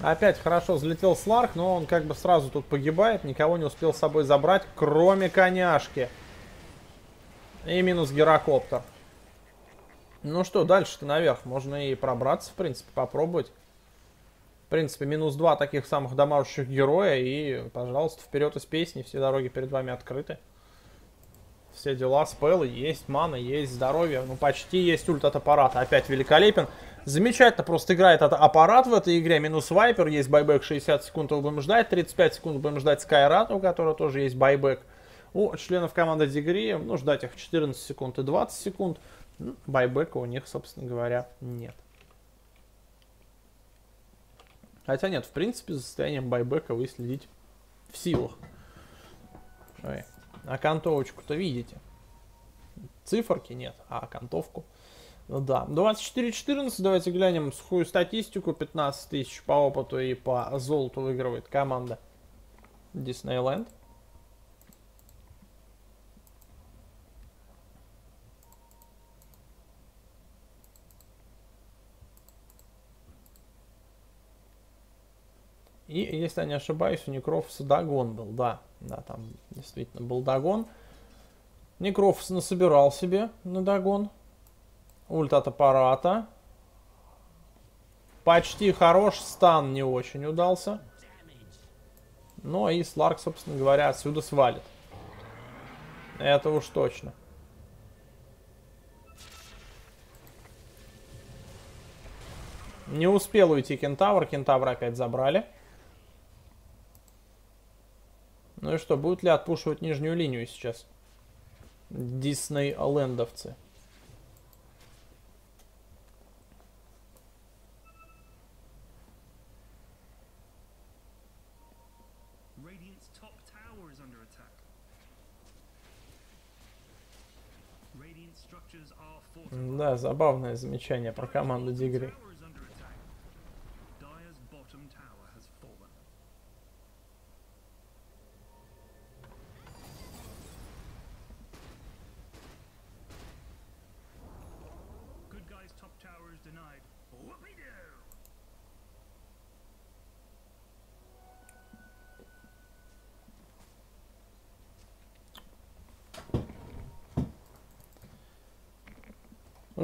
A: Опять хорошо взлетел Сларк, но он как бы сразу тут погибает, никого не успел с собой забрать, кроме коняшки. И минус гирокоптер. Ну что, дальше-то наверх. Можно и пробраться, в принципе, попробовать. В принципе, минус два таких самых дамажущих героя. И, пожалуйста, вперед из песни. Все дороги перед вами открыты. Все дела, спеллы есть, мана есть, здоровье. Ну, почти есть ульт от аппарата. Опять великолепен. Замечательно просто играет от аппарат в этой игре. Минус вайпер, есть байбек 60 секунд, его будем ждать. 35 секунд будем ждать Скайрат, у которого тоже есть байбек. У членов команды Дигри, ну, ждать их 14 секунд и 20 секунд. Ну, Байбека у них, собственно говоря, нет. Хотя нет, в принципе, за состоянием байбека вы следить в силах. Ой. А окантовочку-то видите. Циферки нет, а окантовку. Ну да. 24-14, давайте глянем сухую статистику. 15 тысяч по опыту и по золоту выигрывает команда Диснейленд. И, если я не ошибаюсь, у Некрофса Дагон был, да. Да, там действительно был Дагон. Некрофс насобирал себе на Дагон. Ульт от аппарата. Почти хорош, стан не очень удался. Ну и Сларк, собственно говоря, отсюда свалит. Это уж точно. Не успел уйти Кентавр, Кентавр опять забрали. Ну и что, будут ли отпушивать нижнюю линию сейчас? Дисней-лендовцы. Да, забавное замечание про команду Дигри.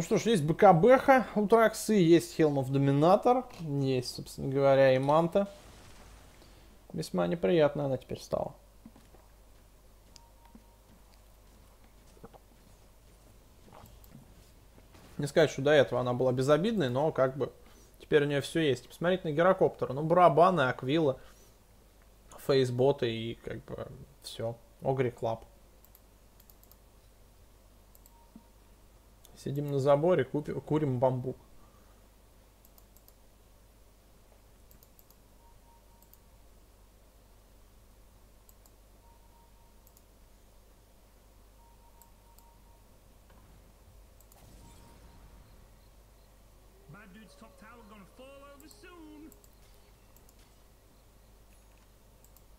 A: Что ж, есть БКБха у Траксы, есть Helm of Dominator, есть, собственно говоря, и Манта. Весьма неприятно она теперь стала. Не сказать, что до этого она была безобидной, но как бы теперь у нее все есть. Посмотреть на гирокоптер. Ну, барабаны, аквила, фейзботы и как бы все. Ogre Club. Сидим на заборе, купим, курим бамбук.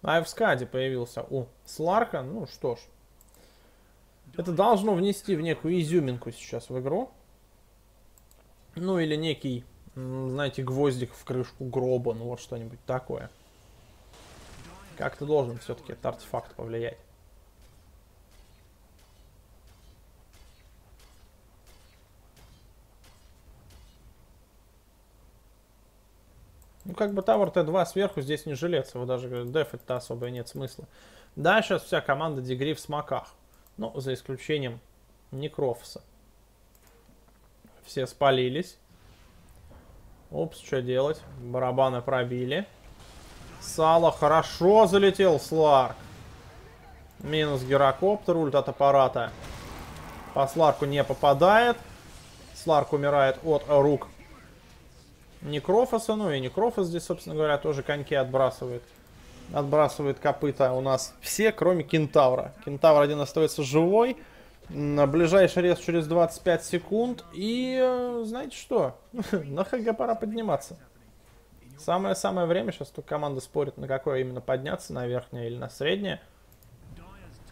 A: А в скаде появился у Сларка. Ну что ж. Это должно внести в некую изюминку сейчас в игру. Ну или некий, знаете, гвоздик в крышку гроба. Ну вот что-нибудь такое. Как-то должен все-таки этот артефакт повлиять. Ну, как бы Тавр Т2 сверху здесь не жилец, его даже дефать-то особо нет смысла. Да, сейчас вся команда Дегри в смоках. Ну, за исключением Некрофса. Все спалились. Упс, что делать? Барабаны пробили. Сало хорошо залетел, Сларк. Минус гирокоптер, ульт от аппарата. По Сларку не попадает. Сларк умирает от рук Некрофоса. Ну и Некрофос здесь, собственно говоря, тоже коньки отбрасывает. Отбрасывает копыта у нас все, кроме Кентавра. Кентавр один остается живой. Ближайший рез через 25 секунд. И э, знаете что? На ХГ пора подниматься. Самое-самое время. Сейчас тут команда спорит, на какое именно подняться. На верхнее или на среднее.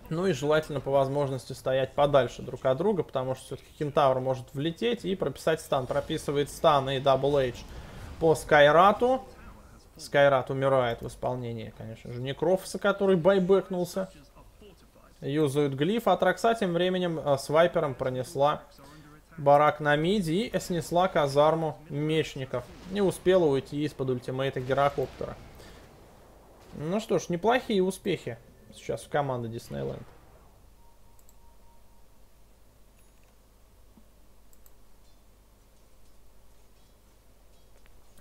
A: Ну и желательно по возможности стоять подальше друг от друга, потому что все-таки Кентавр может влететь и прописать стан. Прописывает стан и Double H по Скайрату. Скайрат умирает в исполнении, конечно же, Некрофса, который байбекнулся. Юзают глиф, а тем временем э, с Вайпером пронесла барак на миди и снесла казарму мечников. Не успела уйти из-под ультимейта гирокоптера. Ну что ж, неплохие успехи сейчас в команде Диснейленд.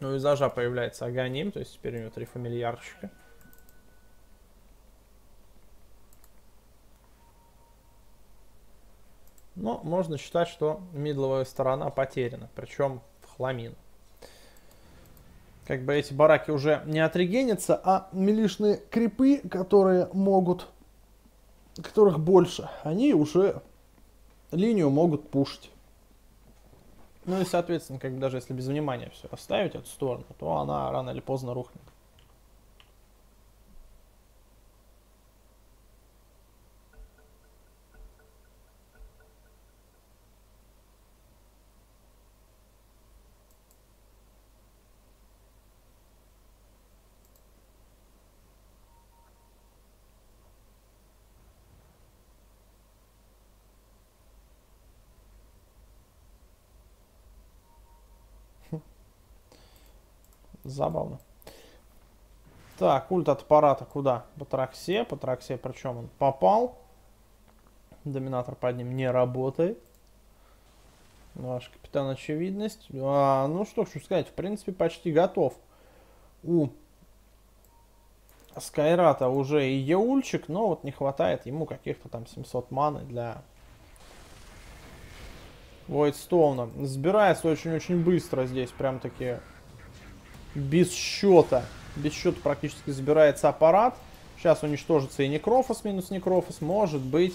A: Ну и зажа появляется Аганим, то есть теперь у него три фамильярчика. Но можно считать, что мидловая сторона потеряна, причем в хламину. Как бы эти бараки уже не отрегенятся, а милишные крипы, которые могут, которых больше, они уже линию могут пушить. Ну и, соответственно, как бы даже если без внимания все оставить эту сторону, то она рано или поздно рухнет. Забавно. Так, ульт от аппарата куда? По траксе. По траксе, причем он попал. Доминатор под ним не работает. Ваш капитан очевидность. А, ну что хочу сказать, в принципе почти готов. У Скайрата уже и Еульчик, но вот не хватает ему каких-то там 700 маны для Войдстоуна. Сбирается очень-очень быстро здесь, прям таки без счета. Без счета практически забирается аппарат. Сейчас уничтожится и Некрофос минус Некрофос. Может быть,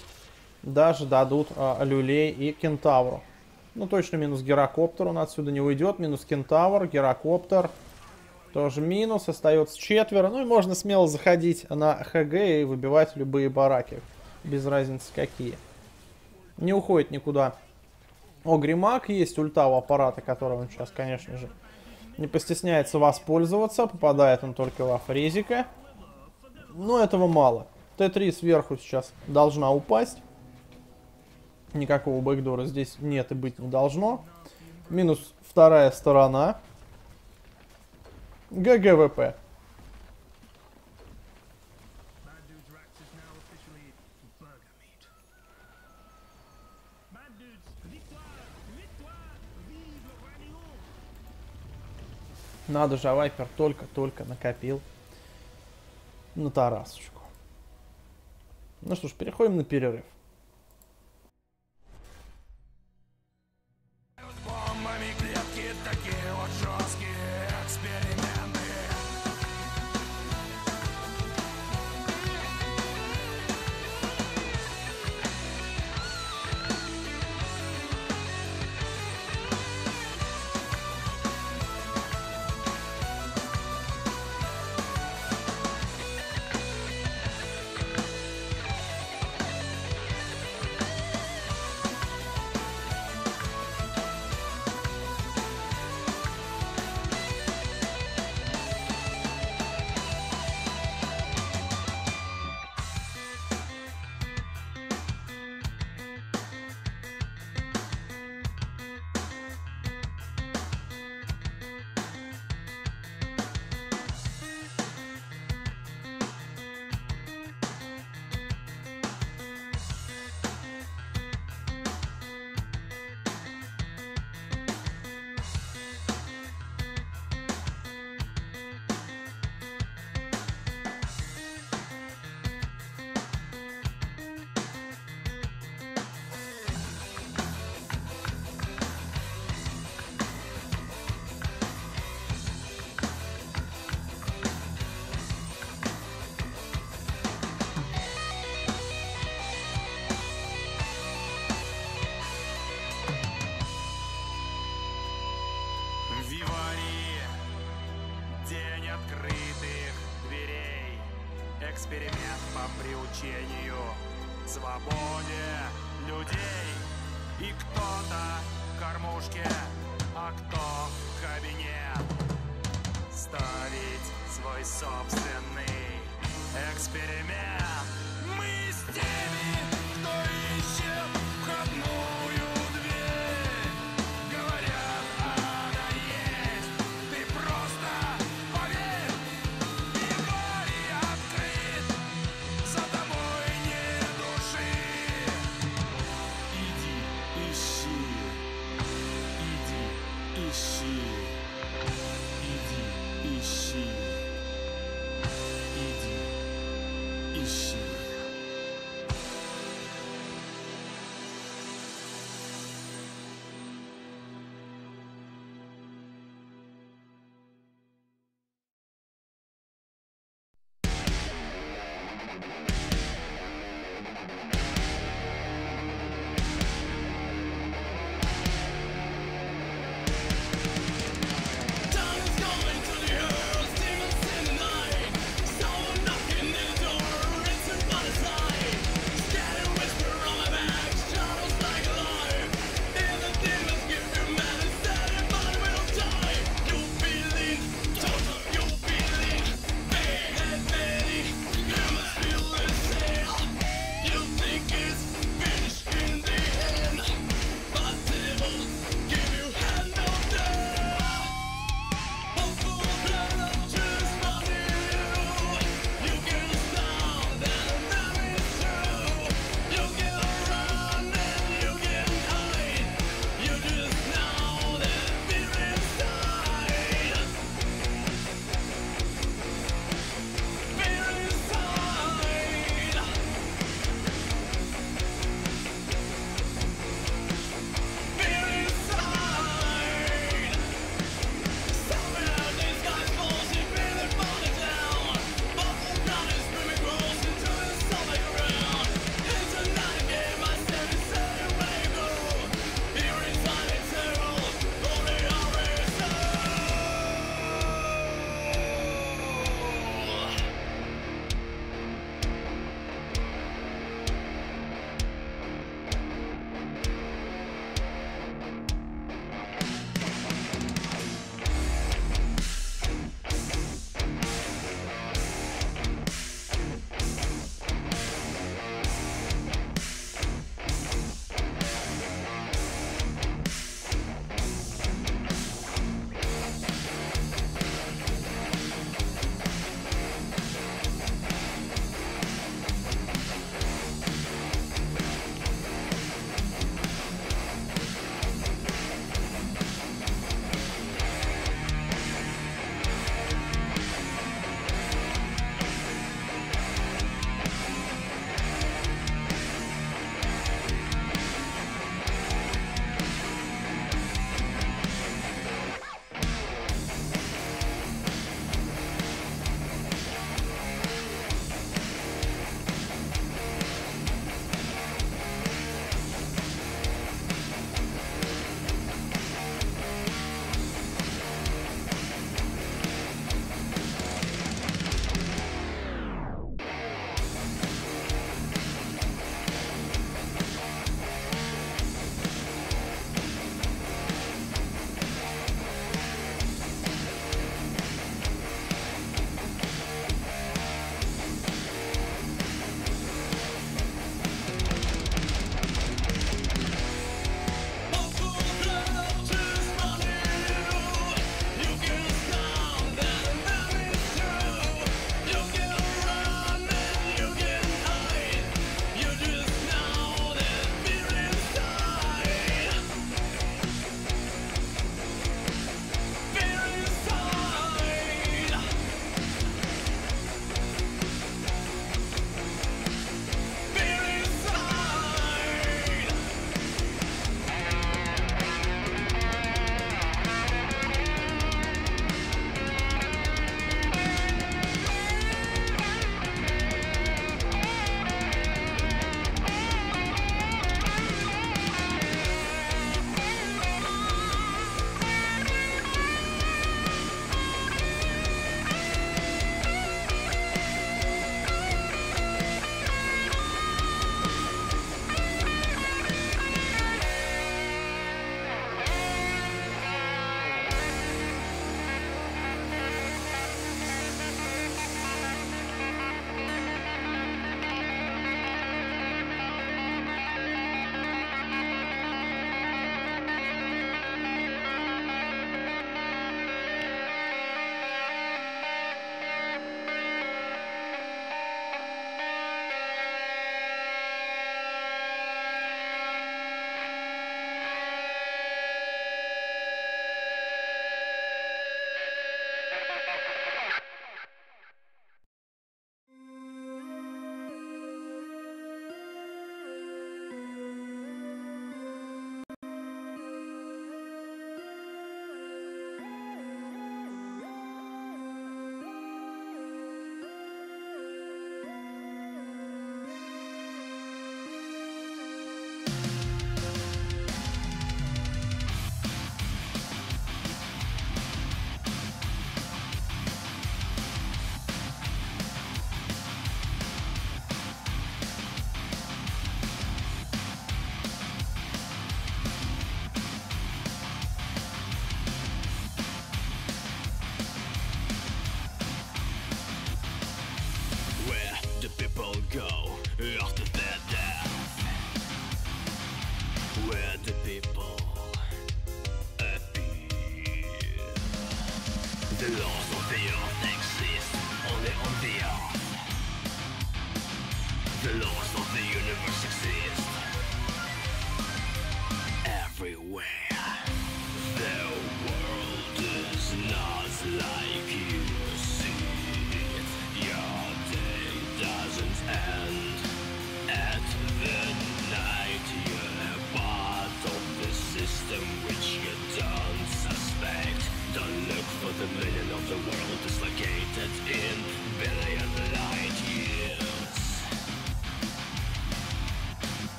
A: даже дадут а, Люлей и Кентавру. Ну, точно минус Герокоптер. Он отсюда не уйдет. Минус Кентавр, Герокоптер. Тоже минус. Остается четверо. Ну и можно смело заходить на ХГ и выбивать любые бараки. Без разницы какие. Не уходит никуда. Ogre Magi. Есть ульта у аппарата, который он сейчас, конечно же, не постесняется воспользоваться. Попадает он только во фрезика. Но этого мало. Т3 сверху сейчас должна упасть. Никакого бэкдора здесь нет и быть не должно. Минус вторая сторона.
D: GG WP.
C: Надо же, а Вайпер только-только накопил на Тарасочку. Ну что ж, переходим на перерыв.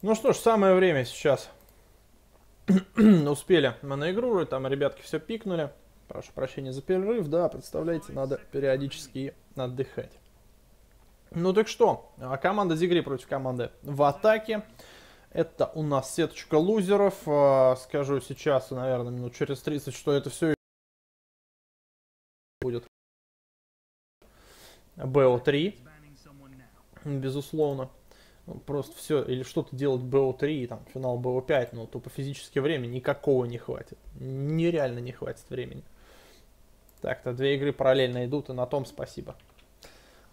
A: Ну что ж, самое время сейчас. Успели мы наигрывать, там ребятки все пикнули. Прошу прощения за перерыв, да, представляете, надо периодически отдыхать. Ну так что, а команда Зигри против команды в атаке. Это у нас сеточка лузеров. А, скажу сейчас, наверное, минут через 30, что это все будет БО3,
D: banning someone now.
A: безусловно. Ну, просто все, или что-то делать БО3, и там финал БО5, но тупо физически времени никакого не хватит. Нереально не хватит времени. Так-то две игры параллельно идут, и на том спасибо.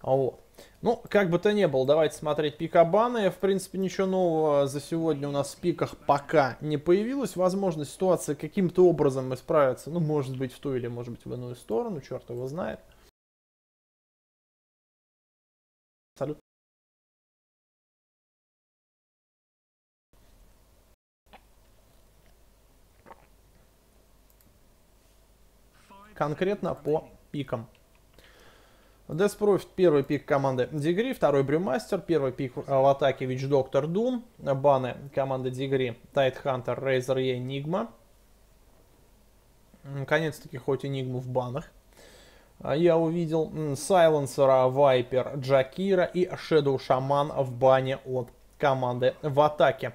A: Вот. Ну, как бы то ни было, давайте смотреть пикабаны. В принципе, ничего нового за сегодня у нас в пиках пока не появилось. Возможно, ситуация каким-то образом исправится. Ну, может быть, в ту или, может быть, в иную сторону. Черт его знает. Салют. Конкретно по пикам. Profit первый пик команды Дигри, второй Брюмастер, первый пик в атаке Witch Doctor Doom, баны команды Дигри, Тайт Хантер, Razer E, Enigma. Наконец-таки хоть Enigma в банах. А Я увидел Сайленсера, Вайпер, Джакира и Shadow Shaman в бане от команды в атаке.